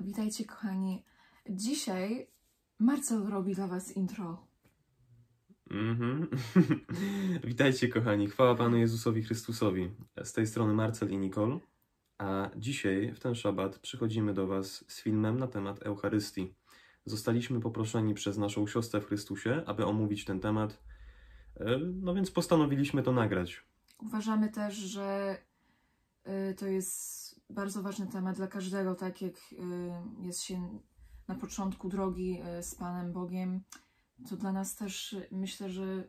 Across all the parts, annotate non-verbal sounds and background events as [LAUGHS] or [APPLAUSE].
Witajcie, kochani. Dzisiaj Marcel robi dla Was intro. Mhm. [LAUGHS] Witajcie kochani, chwała Panu Jezusowi Chrystusowi. Z tej strony Marcel i Nicole. A dzisiaj, w ten szabat, przychodzimy do Was z filmem na temat Eucharystii. Zostaliśmy poproszeni przez naszą siostrę w Chrystusie, aby omówić ten temat. E, No więc postanowiliśmy to nagrać. Uważamy też, że y, to jest bardzo ważny temat dla każdego, tak jak y, jest się na początku drogi y, z Panem Bogiem. To dla nas też y, myślę, że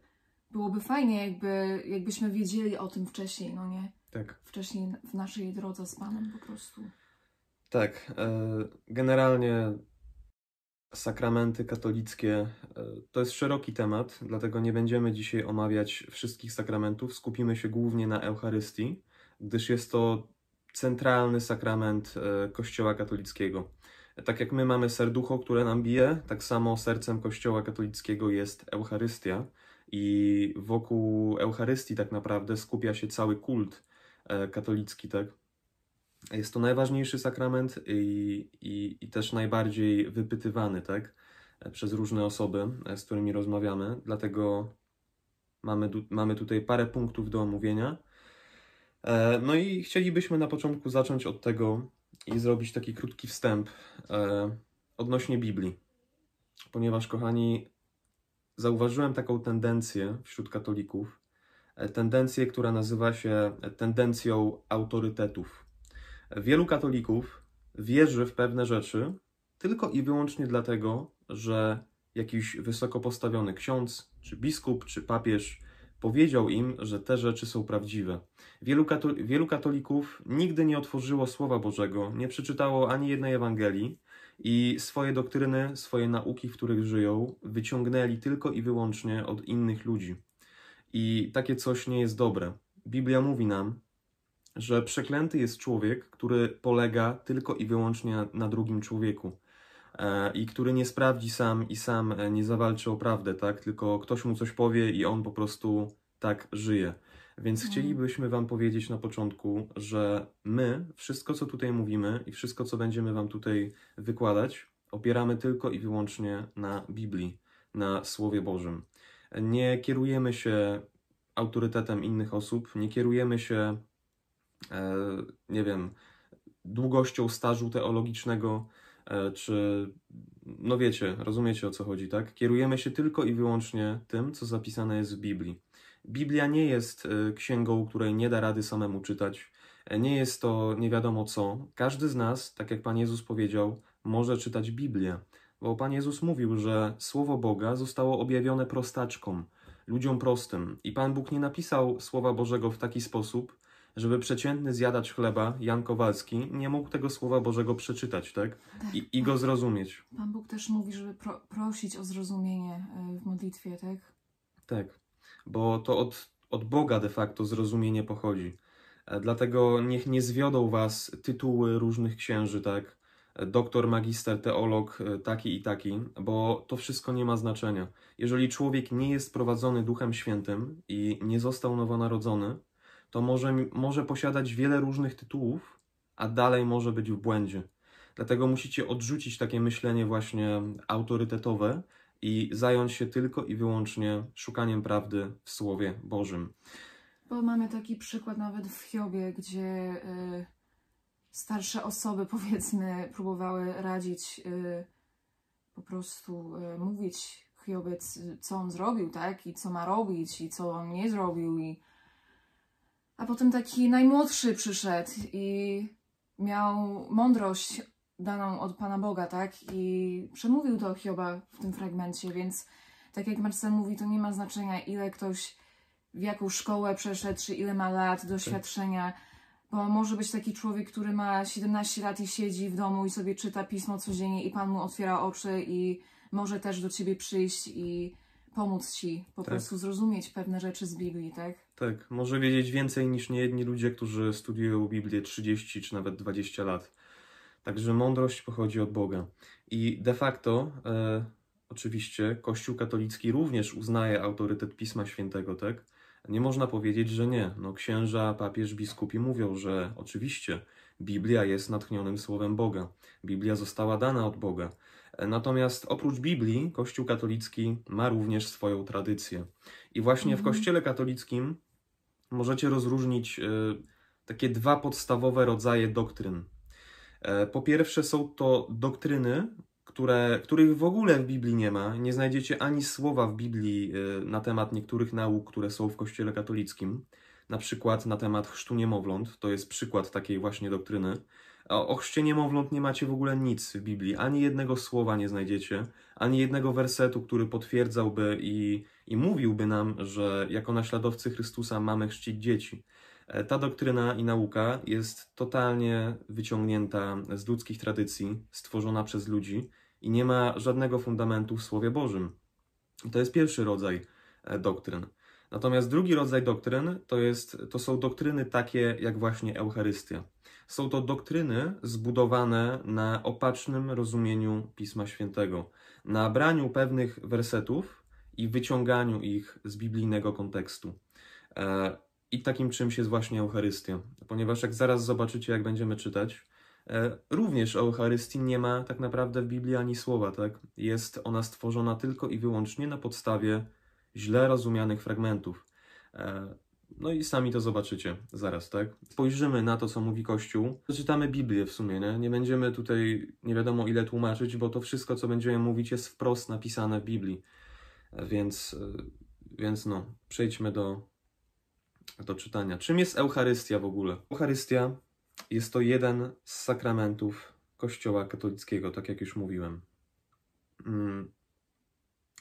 byłoby fajnie, jakby, jakbyśmy wiedzieli o tym wcześniej, no nie? Tak. Wcześniej w naszej drodze z Panem po prostu. Tak, e, generalnie sakramenty katolickie e, to jest szeroki temat, dlatego nie będziemy dzisiaj omawiać wszystkich sakramentów. Skupimy się głównie na Eucharystii, gdyż jest to centralny sakrament e, Kościoła katolickiego. Tak jak my mamy serducho, które nam bije, tak samo sercem Kościoła katolickiego jest Eucharystia i wokół Eucharystii tak naprawdę skupia się cały kult e, katolicki, tak? Jest to najważniejszy sakrament i, i, i też najbardziej wypytywany, tak? e, Przez różne osoby, z którymi rozmawiamy. Dlatego mamy, mamy tutaj parę punktów do omówienia. E, No i chcielibyśmy na początku zacząć od tego i zrobić taki krótki wstęp e, odnośnie Biblii. Ponieważ, kochani, zauważyłem taką tendencję wśród katolików, e, tendencję, która nazywa się tendencją autorytetów. Wielu katolików wierzy w pewne rzeczy tylko i wyłącznie dlatego, że jakiś wysoko postawiony ksiądz, czy biskup, czy papież powiedział im, że te rzeczy są prawdziwe. Wielu, wielu katolików nigdy nie otworzyło Słowa Bożego, nie przeczytało ani jednej Ewangelii i swoje doktryny, swoje nauki, w których żyją, wyciągnęli tylko i wyłącznie od innych ludzi. I takie coś nie jest dobre. Biblia mówi nam, że przeklęty jest człowiek, który polega tylko i wyłącznie na, drugim człowieku i który nie sprawdzi sam i sam e, nie zawalczy o prawdę, tak? Tylko ktoś mu coś powie i on po prostu tak żyje. Więc Mhm. chcielibyśmy Wam powiedzieć na początku, że my wszystko, co tutaj mówimy i wszystko, co będziemy Wam tutaj wykładać, opieramy tylko i wyłącznie na Biblii, na Słowie Bożym. Nie kierujemy się autorytetem innych osób, nie kierujemy się e, nie wiem, długością stażu teologicznego, e, czy no wiecie, rozumiecie o co chodzi, tak? Kierujemy się tylko i wyłącznie tym, co zapisane jest w Biblii. Biblia nie jest e, księgą, której nie da rady samemu czytać. E, Nie jest to nie wiadomo co. Każdy z nas, tak jak Pan Jezus powiedział, może czytać Biblię. Bo Pan Jezus mówił, że Słowo Boga zostało objawione prostaczkom, ludziom prostym. I Pan Bóg nie napisał Słowa Bożego w taki sposób, żeby przeciętny zjadacz chleba, Jan Kowalski, nie mógł tego Słowa Bożego przeczytać, tak? Tak. I, i go zrozumieć. Pan Bóg też mówi, żeby pro, prosić o zrozumienie y, w modlitwie, tak? Tak, bo to od, od Boga de facto zrozumienie pochodzi. E, Dlatego niech nie zwiodą was tytuły różnych księży, tak? E, Doktor, magister, teolog, e, taki i taki, bo to wszystko nie ma znaczenia. Jeżeli człowiek nie jest prowadzony Duchem Świętym i nie został nowonarodzony, to może, może posiadać wiele różnych tytułów, a dalej może być w błędzie. Dlatego musicie odrzucić takie myślenie właśnie autorytetowe i zająć się tylko i wyłącznie szukaniem prawdy w Słowie Bożym. Bo mamy taki przykład nawet w Hiobie, gdzie y, starsze osoby, [LAUGHS] powiedzmy, próbowały radzić, y, po prostu y, mówić Hiobie, co on zrobił, tak? I co ma robić, i co on nie zrobił. I... A potem taki najmłodszy przyszedł i miał mądrość daną od Pana Boga, tak? I przemówił do Hioba w tym fragmencie, więc tak jak Marcel mówi, to nie ma znaczenia, ile ktoś w jaką szkołę przeszedł, czy ile ma lat doświadczenia, bo może być taki człowiek, który ma 17 lat i siedzi w domu i sobie czyta pismo codziennie i Pan mu otwiera oczy i może też do ciebie przyjść i pomóc ci po Tak. prostu zrozumieć pewne rzeczy z Biblii, tak? Tak, może wiedzieć więcej niż niejedni ludzie, którzy studiują Biblię 30 czy nawet 20 lat. Także mądrość pochodzi od Boga. I de facto, e, oczywiście, Kościół katolicki również uznaje autorytet Pisma Świętego, tak? Nie można powiedzieć, że nie. No, księża, papież, biskupi mówią, że oczywiście Biblia jest natchnionym słowem Boga. Biblia została dana od Boga. Natomiast oprócz Biblii, Kościół katolicki ma również swoją tradycję. I właśnie w Mhm. Kościele katolickim możecie rozróżnić e, takie dwa podstawowe rodzaje doktryn. E, Po pierwsze, są to doktryny, które, których w ogóle w Biblii nie ma. Nie znajdziecie ani słowa w Biblii e, na temat niektórych nauk, które są w Kościele katolickim. Na przykład na temat chrztu niemowląt. To jest przykład takiej właśnie doktryny. O, chrzcie niemowląt nie macie w ogóle nic w Biblii. Ani jednego słowa nie znajdziecie, ani jednego wersetu, który potwierdzałby i, i mówiłby nam, że jako naśladowcy Chrystusa mamy chrzcić dzieci. E, Ta doktryna i nauka jest totalnie wyciągnięta z ludzkich tradycji, stworzona przez ludzi i nie ma żadnego fundamentu w Słowie Bożym. To jest pierwszy rodzaj e, doktryn. Natomiast drugi rodzaj doktryn to, jest, to są doktryny takie jak właśnie Eucharystia. Są to doktryny zbudowane na opacznym rozumieniu Pisma Świętego, na braniu pewnych wersetów i wyciąganiu ich z biblijnego kontekstu. E, I takim czymś jest właśnie Eucharystia, ponieważ jak zaraz zobaczycie, jak będziemy czytać, e, również o Eucharystii nie ma tak naprawdę w Biblii ani słowa, tak? Jest ona stworzona tylko i wyłącznie na podstawie źle rozumianych fragmentów. E, No i sami to zobaczycie zaraz, tak? Spojrzymy na to, co mówi Kościół. Czytamy Biblię w sumie, nie? Nie będziemy tutaj nie wiadomo ile tłumaczyć, bo to wszystko, co będziemy mówić, jest wprost napisane w Biblii. E, Więc, e, więc no, przejdźmy do, do czytania. Czym jest Eucharystia w ogóle? Eucharystia jest to jeden z sakramentów Kościoła katolickiego, tak jak już mówiłem. Mm.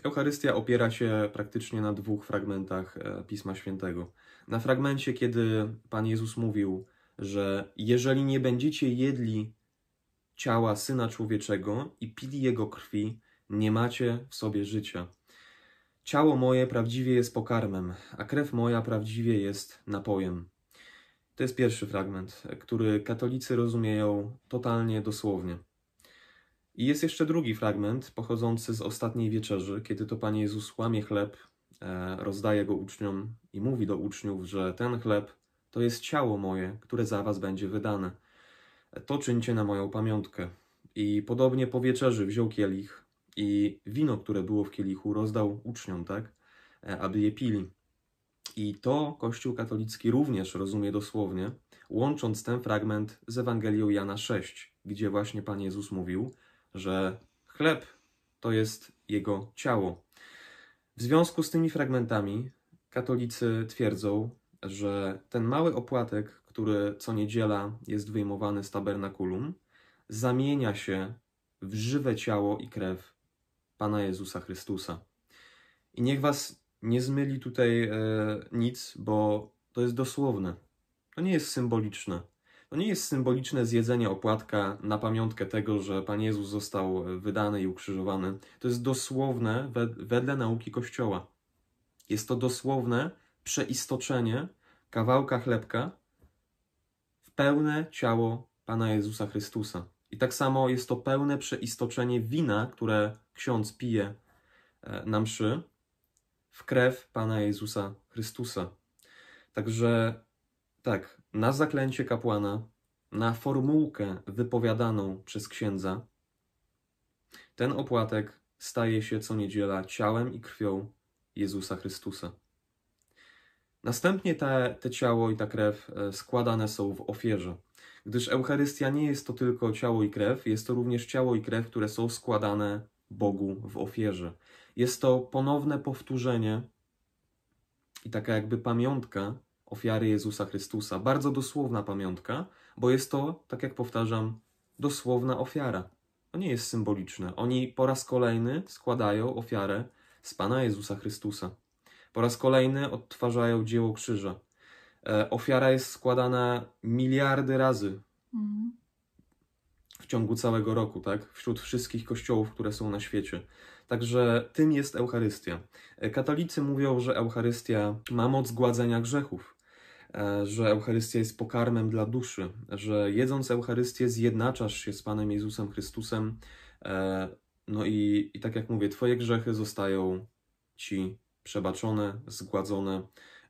Eucharystia opiera się praktycznie na dwóch fragmentach e, Pisma Świętego. Na fragmencie, kiedy Pan Jezus mówił, że jeżeli nie będziecie jedli ciała Syna Człowieczego i pili Jego krwi, nie macie w sobie życia. Ciało moje prawdziwie jest pokarmem, a krew moja prawdziwie jest napojem. To jest pierwszy fragment, który katolicy rozumieją totalnie dosłownie. I jest jeszcze drugi fragment pochodzący z ostatniej wieczerzy, kiedy to Pan Jezus łamie chleb, e, rozdaje go uczniom i mówi do uczniów, że ten chleb to jest ciało moje, które za was będzie wydane. To czyńcie na moją pamiątkę. I podobnie po wieczerzy wziął kielich i wino, które było w kielichu, rozdał uczniom, tak, e, aby je pili. I to Kościół katolicki również rozumie dosłownie, łącząc ten fragment z Ewangelią Jana 6, gdzie właśnie Pan Jezus mówił, że chleb to jest jego ciało. W związku z tymi fragmentami katolicy twierdzą, że ten mały opłatek, który co niedziela jest wyjmowany z tabernakulum, zamienia się w żywe ciało i krew Pana Jezusa Chrystusa. I niech was nie zmyli tutaj e, nic, bo to jest dosłowne. To nie jest symboliczne. To nie jest symboliczne zjedzenie opłatka na pamiątkę tego, że Pan Jezus został wydany i ukrzyżowany. To jest dosłowne wed- wedle nauki Kościoła. Jest to dosłowne przeistoczenie kawałka chlebka w pełne ciało Pana Jezusa Chrystusa. I tak samo jest to pełne przeistoczenie wina, które ksiądz pije e, na mszy, w krew Pana Jezusa Chrystusa. Także tak, na zaklęcie kapłana, na formułkę wypowiadaną przez księdza, ten opłatek staje się co niedziela ciałem i krwią Jezusa Chrystusa. Następnie te, te ciało i ta krew e, składane są w ofierze, gdyż Eucharystia nie jest to tylko ciało i krew, jest to również ciało i krew, które są składane Bogu w ofierze. Jest to ponowne powtórzenie i taka jakby pamiątka ofiary Jezusa Chrystusa. Bardzo dosłowna pamiątka, bo jest to, tak jak powtarzam, dosłowna ofiara. To nie jest symboliczne. Oni po raz kolejny składają ofiarę z Pana Jezusa Chrystusa. Po raz kolejny odtwarzają dzieło krzyża. E, ofiara jest składana miliardy razy Mhm. w ciągu całego roku, tak? Wśród wszystkich kościołów, które są na świecie. Także tym jest Eucharystia. E, Katolicy mówią, że Eucharystia ma moc gładzenia grzechów, że Eucharystia jest pokarmem dla duszy, że jedząc Eucharystię zjednaczasz się z Panem Jezusem Chrystusem. e, No i, i tak jak mówię, Twoje grzechy zostają Ci przebaczone, zgładzone,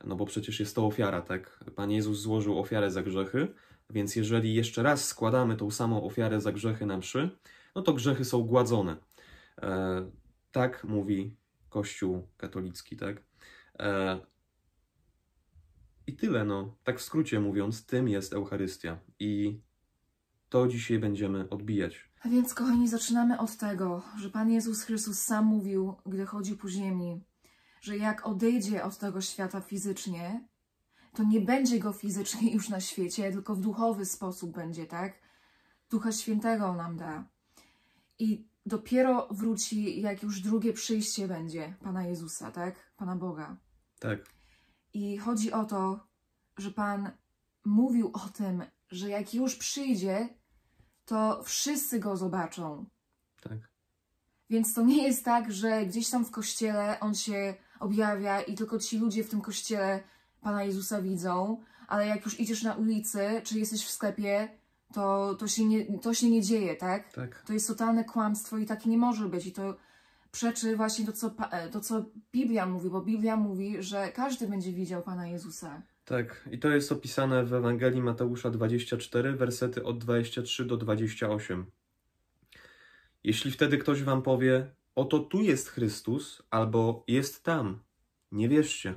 no bo przecież jest to ofiara, tak? Pan Jezus złożył ofiarę za grzechy, Więc jeżeli jeszcze raz składamy tą samą ofiarę za grzechy na mszy, no to grzechy są gładzone. E, tak mówi Kościół katolicki, tak? E, I tyle, no. Tak w skrócie mówiąc, tym jest Eucharystia. I to dzisiaj będziemy odbijać. A więc, kochani, zaczynamy od tego, że Pan Jezus Chrystus sam mówił, gdy chodzi po ziemi, że jak odejdzie od tego świata fizycznie, to nie będzie go fizycznie już na świecie, tylko w duchowy sposób będzie, tak? Ducha Świętego nam da. I dopiero wróci, jak już drugie przyjście będzie Pana Jezusa, tak? Pana Boga. Tak. I chodzi o to, że Pan mówił o tym, że jak już przyjdzie, to wszyscy go zobaczą. Tak. Więc to nie jest tak, że gdzieś tam w kościele on się objawia i tylko ci ludzie w tym kościele Pana Jezusa widzą, ale jak już idziesz na ulicy, czy jesteś w sklepie, to, to, się, nie, to się nie dzieje, tak? Tak. To jest totalne kłamstwo i tak nie może być. I to przeczy właśnie to co, e, to, co Biblia mówi, bo Biblia mówi, że każdy będzie widział Pana Jezusa. Tak, i to jest opisane w Ewangelii Mateusza 24, wersety od 23 do 28. Jeśli wtedy ktoś wam powie, oto tu jest Chrystus, albo jest tam, nie wierzcie.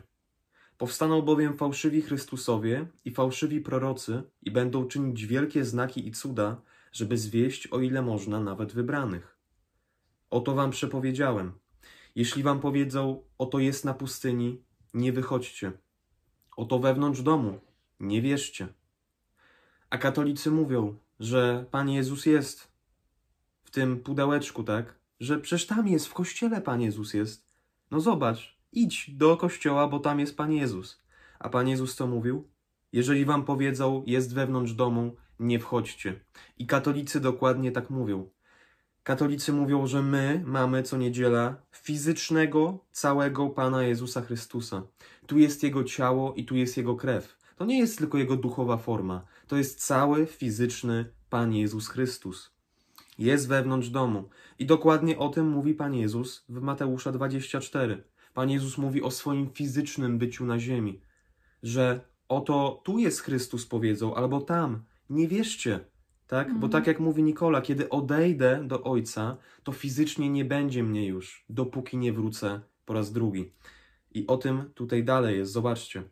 Powstaną bowiem fałszywi Chrystusowie i fałszywi prorocy i będą czynić wielkie znaki i cuda, żeby zwieść, o ile można, nawet wybranych. Oto wam przepowiedziałem. Jeśli wam powiedzą, oto jest na pustyni, nie wychodźcie. Oto wewnątrz domu, nie wierzcie. A katolicy mówią, że Pan Jezus jest w tym pudełeczku, tak? Że przecież tam jest, w kościele Pan Jezus jest. No zobacz, idź do kościoła, bo tam jest Pan Jezus. A Pan Jezus co mówił? Jeżeli wam powiedzą, jest wewnątrz domu, nie wchodźcie. I katolicy dokładnie tak mówią. Katolicy mówią, że my mamy co niedziela fizycznego, całego Pana Jezusa Chrystusa. Tu jest Jego ciało i tu jest Jego krew. To nie jest tylko Jego duchowa forma. To jest cały fizyczny Pan Jezus Chrystus. Jest wewnątrz domu. I dokładnie o tym mówi Pan Jezus w Mateusza 24. Pan Jezus mówi o swoim fizycznym byciu na ziemi. Że oto tu jest Chrystus, powiedzą, albo tam. Nie wierzcie. Tak? Bo Mhm. tak jak mówi Nikola, kiedy odejdę do Ojca, to fizycznie nie będzie mnie już, dopóki nie wrócę po raz drugi. I o tym tutaj dalej jest, zobaczcie.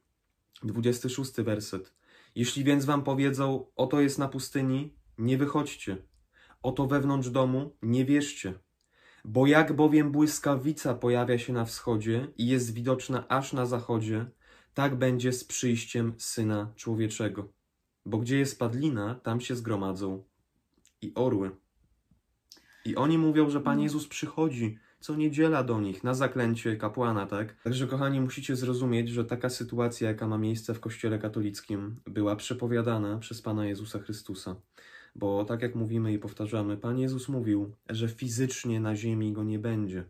26 werset. Jeśli więc wam powiedzą, oto jest na pustyni, nie wychodźcie. Oto wewnątrz domu, nie wierzcie. Bo jak bowiem błyskawica pojawia się na wschodzie i jest widoczna aż na zachodzie, tak będzie z przyjściem Syna Człowieczego. Bo gdzie jest padlina, tam się zgromadzą i orły. I oni mówią, że Pan No. Jezus przychodzi co niedziela do nich na zaklęcie kapłana, tak? Także, kochani, musicie zrozumieć, że taka sytuacja, jaka ma miejsce w Kościele katolickim, była przepowiadana przez Pana Jezusa Chrystusa. Bo tak jak mówimy i powtarzamy, Pan Jezus mówił, że fizycznie na ziemi go nie będzie.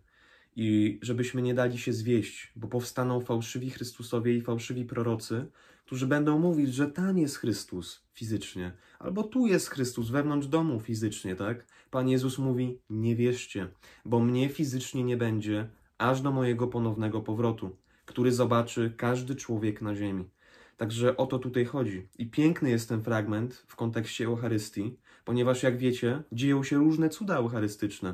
I żebyśmy nie dali się zwieść, bo powstaną fałszywi Chrystusowie i fałszywi prorocy, którzy będą mówić, że tam jest Chrystus fizycznie, albo tu jest Chrystus wewnątrz domu fizycznie, tak? Pan Jezus mówi: Nie wierzcie, bo mnie fizycznie nie będzie, aż do mojego ponownego powrotu, który zobaczy każdy człowiek na ziemi. Także o to tutaj chodzi. I piękny jest ten fragment w kontekście Eucharystii, ponieważ jak wiecie, dzieją się różne cuda eucharystyczne.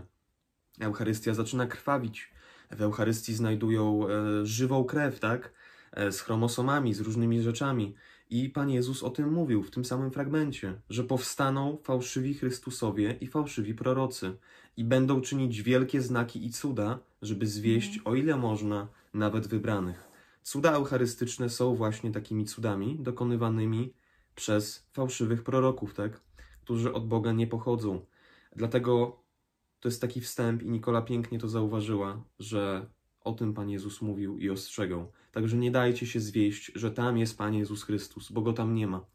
Eucharystia zaczyna krwawić. W Eucharystii znajdują e, żywą krew, tak? E, z chromosomami, z różnymi rzeczami. I Pan Jezus o tym mówił w tym samym fragmencie, że powstaną fałszywi Chrystusowie i fałszywi prorocy i będą czynić wielkie znaki i cuda, żeby zwieść, o ile można, nawet wybranych. Cuda eucharystyczne są właśnie takimi cudami dokonywanymi przez fałszywych proroków, tak? którzy od Boga nie pochodzą. Dlatego to jest taki wstęp i Nikola pięknie to zauważyła, że o tym Pan Jezus mówił i ostrzegał. Także nie dajcie się zwieść, że tam jest Pan Jezus Chrystus, bo Go tam nie ma.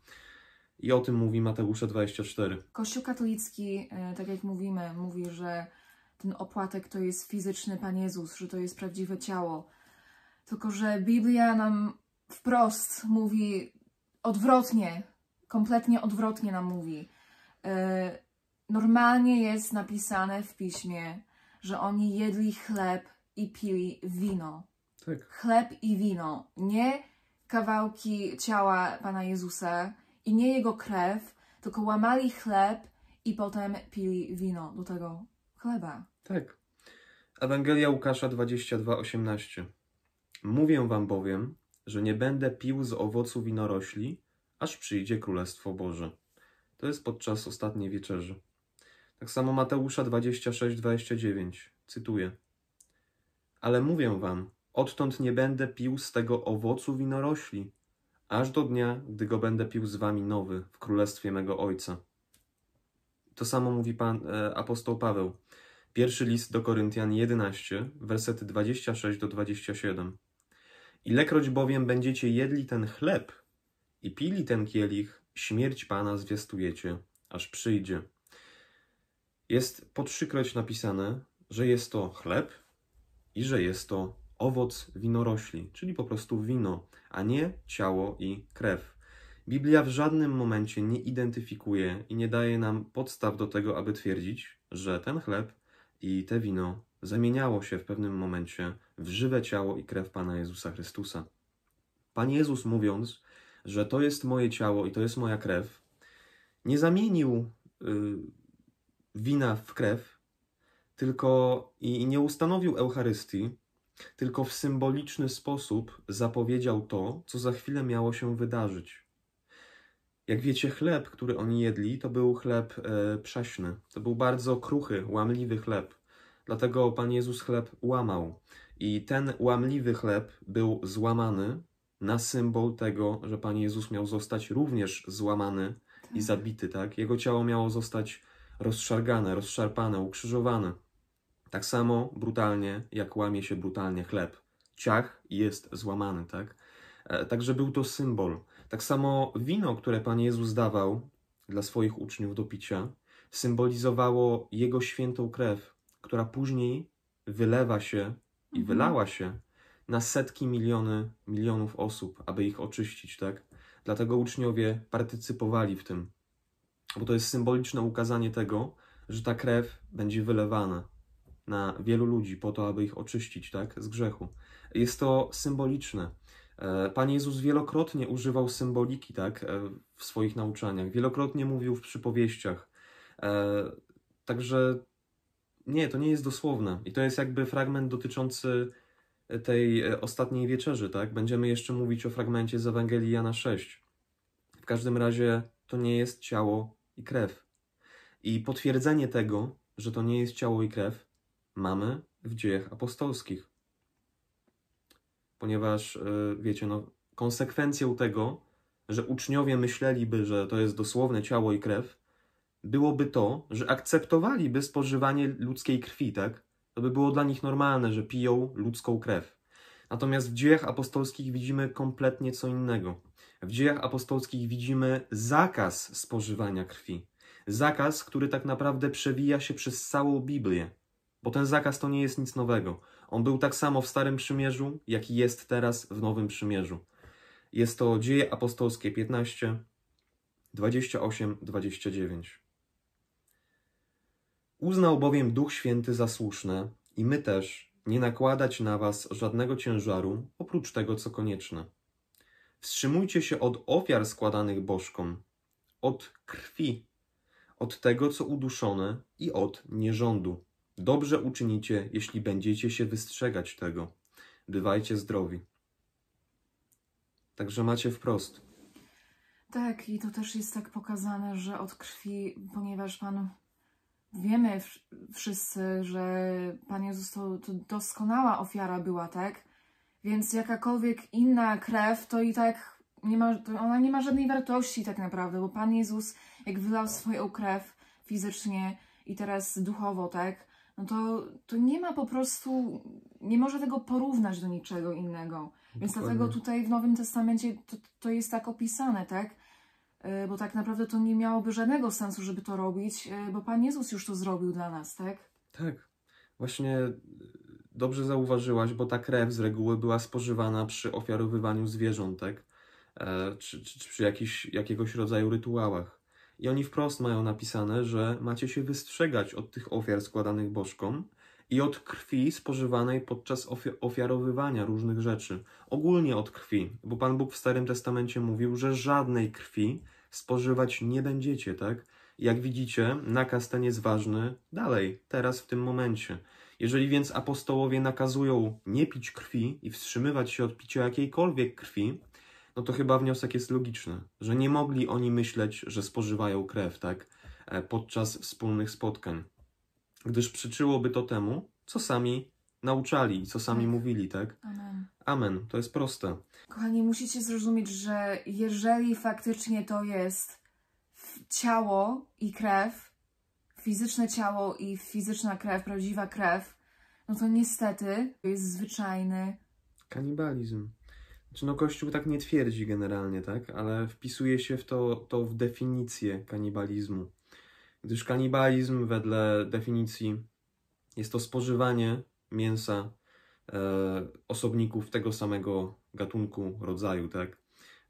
I o tym mówi Mateusza 24. Kościół katolicki, e, tak jak mówimy, mówi, że ten opłatek to jest fizyczny Pan Jezus, że to jest prawdziwe ciało. Tylko, że Biblia nam wprost mówi odwrotnie, kompletnie odwrotnie nam mówi. E, Normalnie jest napisane w piśmie, że oni jedli chleb i pili wino. Tak. Chleb i wino, nie kawałki ciała Pana Jezusa i nie jego krew, tylko łamali chleb i potem pili wino do tego chleba. Tak. Ewangelia Łukasza 22:18. Mówię wam bowiem, że nie będę pił z owocu winorośli, aż przyjdzie Królestwo Boże. To jest podczas ostatniej wieczerzy. Tak samo Mateusza 26:29. Cytuję. Ale mówię wam, odtąd nie będę pił z tego owocu winorośli, aż do dnia, gdy go będę pił z wami nowy w królestwie mego Ojca. To samo mówi pan e, apostoł Paweł. Pierwszy list do Koryntian 11, wersety 26 do 27. Ilekroć bowiem będziecie jedli ten chleb i pili ten kielich, śmierć Pana zwiastujecie, aż przyjdzie. Jest po trzykroć napisane, że jest to chleb i że jest to owoc winorośli, czyli po prostu wino, a nie ciało i krew. Biblia w żadnym momencie nie identyfikuje i nie daje nam podstaw do tego, aby twierdzić, że ten chleb i te wino zamieniało się w pewnym momencie w żywe ciało i krew Pana Jezusa Chrystusa. Pan Jezus mówiąc, że to jest moje ciało i to jest moja krew, nie zamienił y, wina w krew, tylko i nie ustanowił Eucharystii, tylko w symboliczny sposób zapowiedział to, co za chwilę miało się wydarzyć. Jak wiecie, chleb, który oni jedli, to był chleb e, prześny. To był bardzo kruchy, łamliwy chleb. Dlatego Pan Jezus chleb łamał. I ten łamliwy chleb był złamany na symbol tego, że Pan Jezus miał zostać również złamany i zabity, tak? Jego ciało miało zostać rozszargane, rozszarpane, ukrzyżowane. Tak samo brutalnie, jak łamie się brutalnie chleb. Ciach jest złamany, tak? E, także był to symbol. Tak samo wino, które Pan Jezus dawał dla swoich uczniów do picia, symbolizowało Jego świętą krew, która później wylewa się i Mhm. wylała się na setki miliony, milionów osób, aby ich oczyścić, tak? Dlatego uczniowie partycypowali w tym, bo to jest symboliczne ukazanie tego, że ta krew będzie wylewana na wielu ludzi po to, aby ich oczyścić, tak? Z grzechu. Jest to symboliczne. E, Pan Jezus wielokrotnie używał symboliki, tak? e, W swoich nauczaniach. Wielokrotnie mówił w przypowieściach. E, Także nie, to nie jest dosłowne. I to jest jakby fragment dotyczący tej ostatniej wieczerzy, tak? Będziemy jeszcze mówić o fragmencie z Ewangelii Jana 6. W każdym razie to nie jest ciało i krew. I potwierdzenie tego, że to nie jest ciało i krew, mamy w dziejach apostolskich. Ponieważ, e, wiecie, no, konsekwencją tego, że uczniowie myśleliby, że to jest dosłowne ciało i krew, byłoby to, że akceptowaliby spożywanie ludzkiej krwi, tak? To by było dla nich normalne, że piją ludzką krew. Natomiast w dziejach apostolskich widzimy kompletnie co innego. W dziejach apostolskich widzimy zakaz spożywania krwi. Zakaz, który tak naprawdę przewija się przez całą Biblię. Bo ten zakaz to nie jest nic nowego. On był tak samo w Starym Przymierzu, jak i jest teraz w Nowym Przymierzu. Jest to Dzieje Apostolskie 15, 28, 29. Uznał bowiem Duch Święty za słuszne i my też nie nakładać na was żadnego ciężaru oprócz tego, co konieczne. Wstrzymujcie się od ofiar składanych bożkom, od krwi, od tego, co uduszone i od nierządu. Dobrze uczynicie, jeśli będziecie się wystrzegać tego. Bywajcie zdrowi. Także macie wprost. Tak, i to też jest tak pokazane, że od krwi, ponieważ Pan, wiemy wszyscy, że Pan Jezus to, to doskonała ofiara była, tak? Więc jakakolwiek inna krew, to i tak nie ma, ona nie ma żadnej wartości tak naprawdę, bo Pan Jezus, jak wylał swoją krew fizycznie i teraz duchowo, tak? No to, to nie ma po prostu, nie może tego porównać do niczego innego. Więc Dokładnie. dlatego tutaj w Nowym Testamencie to, to jest tak opisane, tak? E, Bo tak naprawdę to nie miałoby żadnego sensu, żeby to robić, e, bo Pan Jezus już to zrobił dla nas, tak? Tak, właśnie y, dobrze zauważyłaś, bo ta krew z reguły była spożywana przy ofiarowywaniu zwierzątek, e, czy, czy, czy przy jakiś, jakiegoś rodzaju rytuałach. I oni wprost mają napisane, że macie się wystrzegać od tych ofiar składanych bożkom i od krwi spożywanej podczas ofi- ofiarowywania różnych rzeczy. Ogólnie od krwi, bo Pan Bóg w Starym Testamencie mówił, że żadnej krwi spożywać nie będziecie, tak? Jak widzicie, nakaz ten jest ważny dalej, teraz, w tym momencie. Jeżeli więc apostołowie nakazują nie pić krwi i wstrzymywać się od picia jakiejkolwiek krwi, no to chyba wniosek jest logiczny, że nie mogli oni myśleć, że spożywają krew, tak? E, podczas wspólnych spotkań. Gdyż przyczyłoby to temu, co sami nauczali, co sami Tak. mówili, tak? Amen. Amen. To jest proste. Kochani, musicie zrozumieć, że jeżeli faktycznie to jest ciało i krew, fizyczne ciało i fizyczna krew, prawdziwa krew, no to niestety jest zwyczajny. Kanibalizm. Znaczy, no Kościół tak nie twierdzi generalnie, tak? Ale wpisuje się w to, to w definicję kanibalizmu. Gdyż kanibalizm wedle definicji jest to spożywanie mięsa e, osobników tego samego gatunku, rodzaju, tak?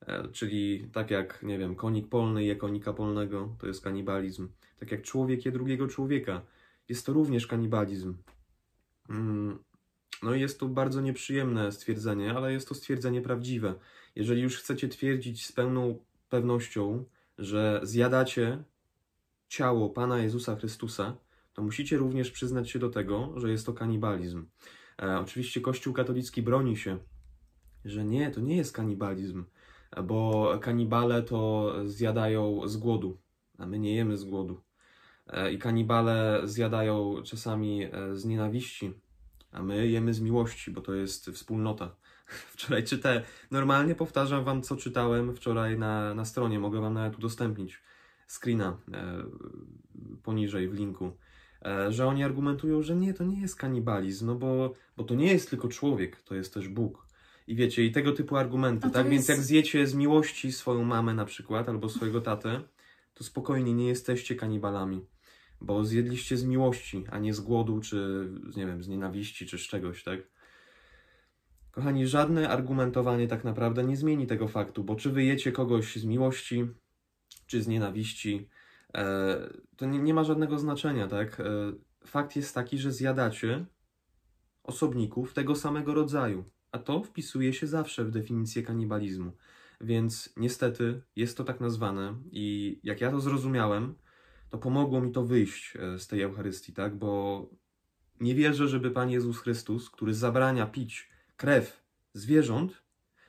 E, czyli tak jak, nie wiem, konik polny je konika polnego, to jest kanibalizm. Tak jak człowiek je drugiego człowieka, jest to również kanibalizm. Mm, no jest to bardzo nieprzyjemne stwierdzenie, ale jest to stwierdzenie prawdziwe. Jeżeli już chcecie twierdzić z pełną pewnością, że zjadacie ciało Pana Jezusa Chrystusa, to musicie również przyznać się do tego, że jest to kanibalizm. E, oczywiście Kościół katolicki broni się, że nie, to nie jest kanibalizm, bo kanibale to zjadają z głodu, a my nie jemy z głodu. E, I kanibale zjadają czasami e, z nienawiści, a my jemy z miłości, bo to jest wspólnota. [LAUGHS] Wczoraj czytałem, normalnie powtarzam wam, co czytałem wczoraj na, na stronie, mogę wam nawet udostępnić screena e, poniżej w linku, e, że oni argumentują, że nie, to nie jest kanibalizm, no bo, bo to nie jest tylko człowiek, to jest też Bóg. I wiecie, i tego typu argumenty, tak? Więc jest- jak zjecie z miłości swoją mamę na przykład, albo swojego tatę, to spokojnie nie jesteście kanibalami, bo zjedliście z miłości, a nie z głodu, czy nie wiem, z nienawiści, czy z czegoś, tak? Kochani, żadne argumentowanie tak naprawdę nie zmieni tego faktu, bo czy wyjecie kogoś z miłości, czy z nienawiści, e, to nie, nie ma żadnego znaczenia, tak? E, fakt jest taki, że zjadacie osobników tego samego rodzaju, a to wpisuje się zawsze w definicję kanibalizmu. Więc niestety jest to tak nazwane i jak ja to zrozumiałem, to pomogło mi to wyjść e, z tej Eucharystii, tak? Bo nie wierzę, żeby Pan Jezus Chrystus, który zabrania pić krew zwierząt,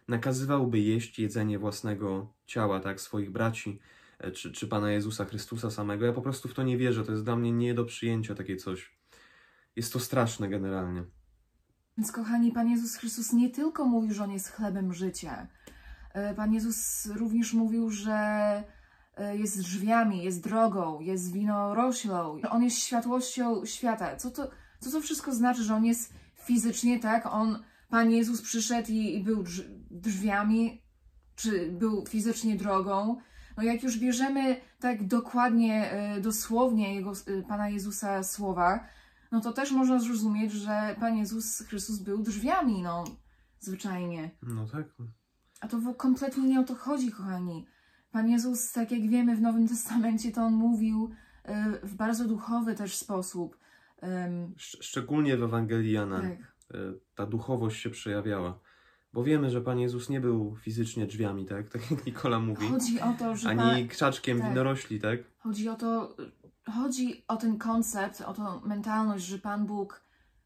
nakazywałby jeść jedzenie własnego ciała, tak? Swoich braci, e, czy, czy Pana Jezusa Chrystusa samego. Ja po prostu w to nie wierzę. To jest dla mnie nie do przyjęcia takie coś. Jest to straszne generalnie. Więc kochani, Pan Jezus Chrystus nie tylko mówił, że On jest chlebem życia. E, Pan Jezus również mówił, że jest drzwiami, jest drogą, jest winoroślą. On jest światłością świata. Co to, co to wszystko znaczy, że On jest fizycznie, tak? On, Pan Jezus przyszedł i, i był drz- drzwiami, czy był fizycznie drogą. No jak już bierzemy tak dokładnie, e, dosłownie jego, e, Pana Jezusa słowa, no to też można zrozumieć, że Pan Jezus Chrystus był drzwiami, no, zwyczajnie. No tak. A to kompletnie nie o to chodzi, kochani. Pan Jezus, tak jak wiemy w Nowym Testamencie, to On mówił e, w bardzo duchowy też sposób. Szczególnie w Ewangelii Jana. tak, e, ta duchowość się przejawiała. Bo wiemy, że Pan Jezus nie był fizycznie drzwiami, tak? [LAUGHS] Tak jak Nikola mówi. chodzi o to, że Pan, Ani krzaczkiem tak. winorośli, tak? chodzi o to, chodzi o ten koncept, o tą mentalność, że Pan Bóg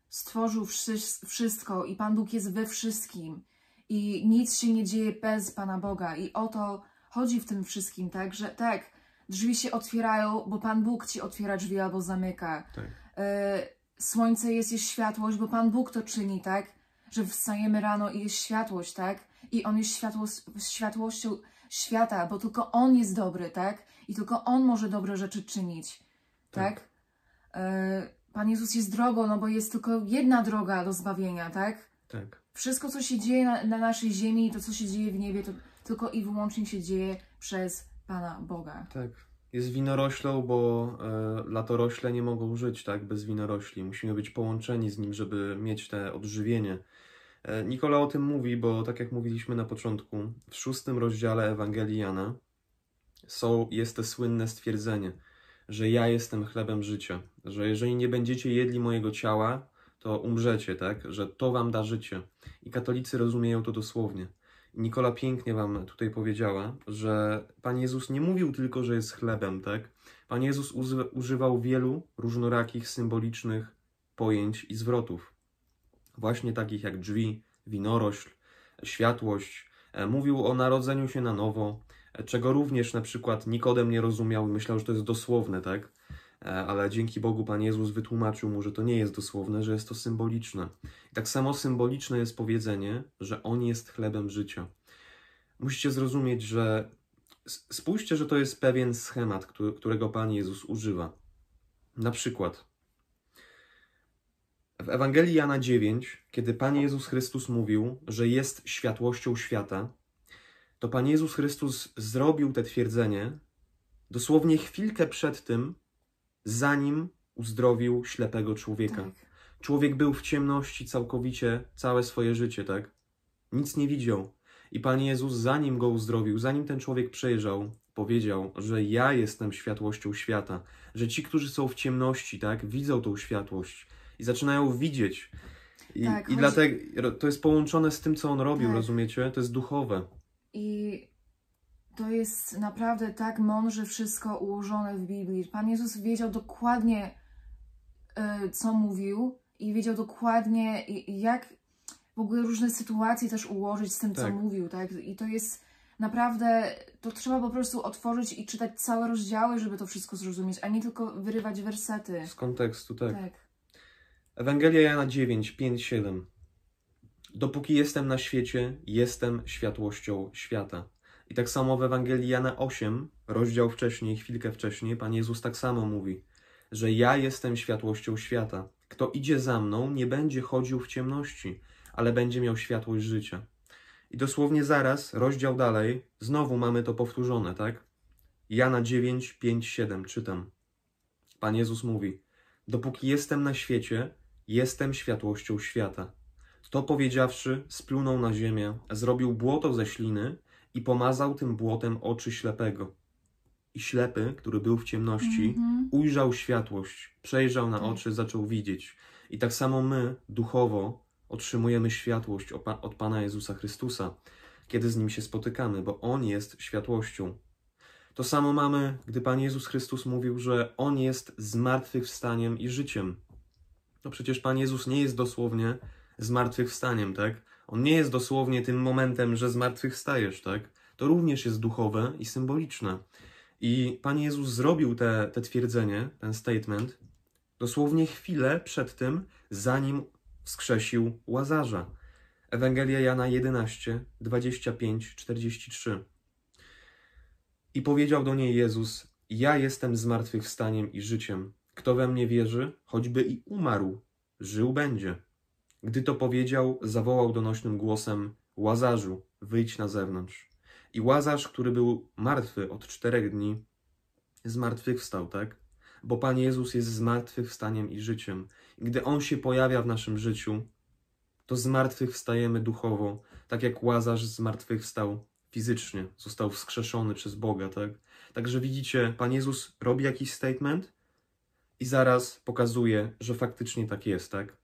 stworzył wszy- wszystko i Pan Bóg jest we wszystkim i nic się nie dzieje bez Pana Boga i o to chodzi w tym wszystkim, tak, że tak, drzwi się otwierają, bo Pan Bóg Ci otwiera drzwi albo zamyka. Tak. E, słońce jest, jest światłość, bo Pan Bóg to czyni, tak, że wstajemy rano i jest światłość, tak, i On jest światło, światłością świata, bo tylko On jest dobry, tak, i tylko On może dobre rzeczy czynić, Tak. tak. E, Pan Jezus jest drogą, no bo jest tylko jedna droga do zbawienia, tak? Tak. Wszystko, co się dzieje na, na naszej ziemi i to, co się dzieje w niebie, to tylko i wyłącznie się dzieje przez Pana Boga. Tak. Jest winoroślą, bo e, latorośle nie mogą żyć, tak? Bez winorośli. Musimy być połączeni z nim, żeby mieć te odżywienie. E, Nikola o tym mówi, bo tak jak mówiliśmy na początku, w szóstym rozdziale Ewangelii Jana są, jest to słynne stwierdzenie, że ja jestem chlebem życia, że jeżeli nie będziecie jedli mojego ciała, to umrzecie, tak? Że to wam da życie. I katolicy rozumieją to dosłownie. Nikola pięknie Wam tutaj powiedziała, że Pan Jezus nie mówił tylko, że jest chlebem, tak? Pan Jezus używał wielu różnorakich, symbolicznych pojęć i zwrotów. Właśnie takich jak drzwi, winorośl, światłość. E, mówił o narodzeniu się na nowo, e, czego również na przykład Nikodem nie rozumiał i myślał, że to jest dosłowne, tak? E, ale dzięki Bogu Pan Jezus wytłumaczył mu, że to nie jest dosłowne, że jest to symboliczne. I tak samo symboliczne jest powiedzenie, że On jest chlebem życia. Musicie zrozumieć, że spójrzcie, że to jest pewien schemat, którego Pan Jezus używa. Na przykład w Ewangelii Jana 9, kiedy Pan Jezus Chrystus mówił, że jest światłością świata, to Pan Jezus Chrystus zrobił te twierdzenie dosłownie chwilkę przed tym, zanim uzdrowił ślepego człowieka. Tak. Człowiek był w ciemności całkowicie całe swoje życie, tak? Nic nie widział. I Pan Jezus, zanim go uzdrowił, zanim ten człowiek przejrzał, powiedział, że ja jestem światłością świata, że ci, którzy są w ciemności, tak, widzą tą światłość i zaczynają widzieć. I, tak, i chodzi... dlatego to jest połączone z tym, co on robił, tak. rozumiecie? To jest duchowe. I to jest naprawdę tak mądrze wszystko ułożone w Biblii. Pan Jezus wiedział dokładnie, e, co mówił i wiedział dokładnie, jak w ogóle różne sytuacje też ułożyć z tym, tak. co mówił, tak? I to jest naprawdę, to trzeba po prostu otworzyć i czytać całe rozdziały, żeby to wszystko zrozumieć, a nie tylko wyrywać wersety. Z kontekstu, tak. tak. Ewangelia Jana 9, 5, 7. Dopóki jestem na świecie, jestem światłością świata. I tak samo w Ewangelii Jana 8, rozdział wcześniej, chwilkę wcześniej, Pan Jezus tak samo mówi, że ja jestem światłością świata. Kto idzie za mną, nie będzie chodził w ciemności, ale będzie miał światłość życia. I dosłownie zaraz, rozdział dalej, znowu mamy to powtórzone, tak? Jana 9, 5, 7, czytam. Pan Jezus mówi: Dopóki jestem na świecie, jestem światłością świata. To powiedziawszy, splunął na ziemię, zrobił błoto ze śliny i pomazał tym błotem oczy ślepego. I ślepy, który był w ciemności, mm-hmm. ujrzał światłość, przejrzał na tak. oczy, zaczął widzieć. I tak samo my, duchowo, otrzymujemy światłość od Pana Jezusa Chrystusa, kiedy z Nim się spotykamy, bo On jest światłością. To samo mamy, gdy Pan Jezus Chrystus mówił, że On jest zmartwychwstaniem i życiem. No przecież Pan Jezus nie jest dosłownie zmartwychwstaniem, tak? On nie jest dosłownie tym momentem, że zmartwychwstajesz, tak? To również jest duchowe i symboliczne. I Pan Jezus zrobił te, te twierdzenie, ten statement, dosłownie chwilę przed tym, zanim wskrzesił Łazarza. Ewangelia Jana 11, 25, 43. I powiedział do niej Jezus: Ja jestem zmartwychwstaniem i życiem. Kto we mnie wierzy, choćby i umarł, żył będzie. Gdy to powiedział, zawołał donośnym głosem: Łazarzu, wyjdź na zewnątrz. I łazarz, który był martwy od czterech dni, zmartwychwstał, tak? Bo Pan Jezus jest zmartwychwstaniem i życiem. I gdy On się pojawia w naszym życiu, to zmartwychwstajemy duchowo, tak jak łazarz zmartwychwstał fizycznie, został wskrzeszony przez Boga, tak? Także widzicie, Pan Jezus robi jakiś statement i zaraz pokazuje, że faktycznie tak jest, tak?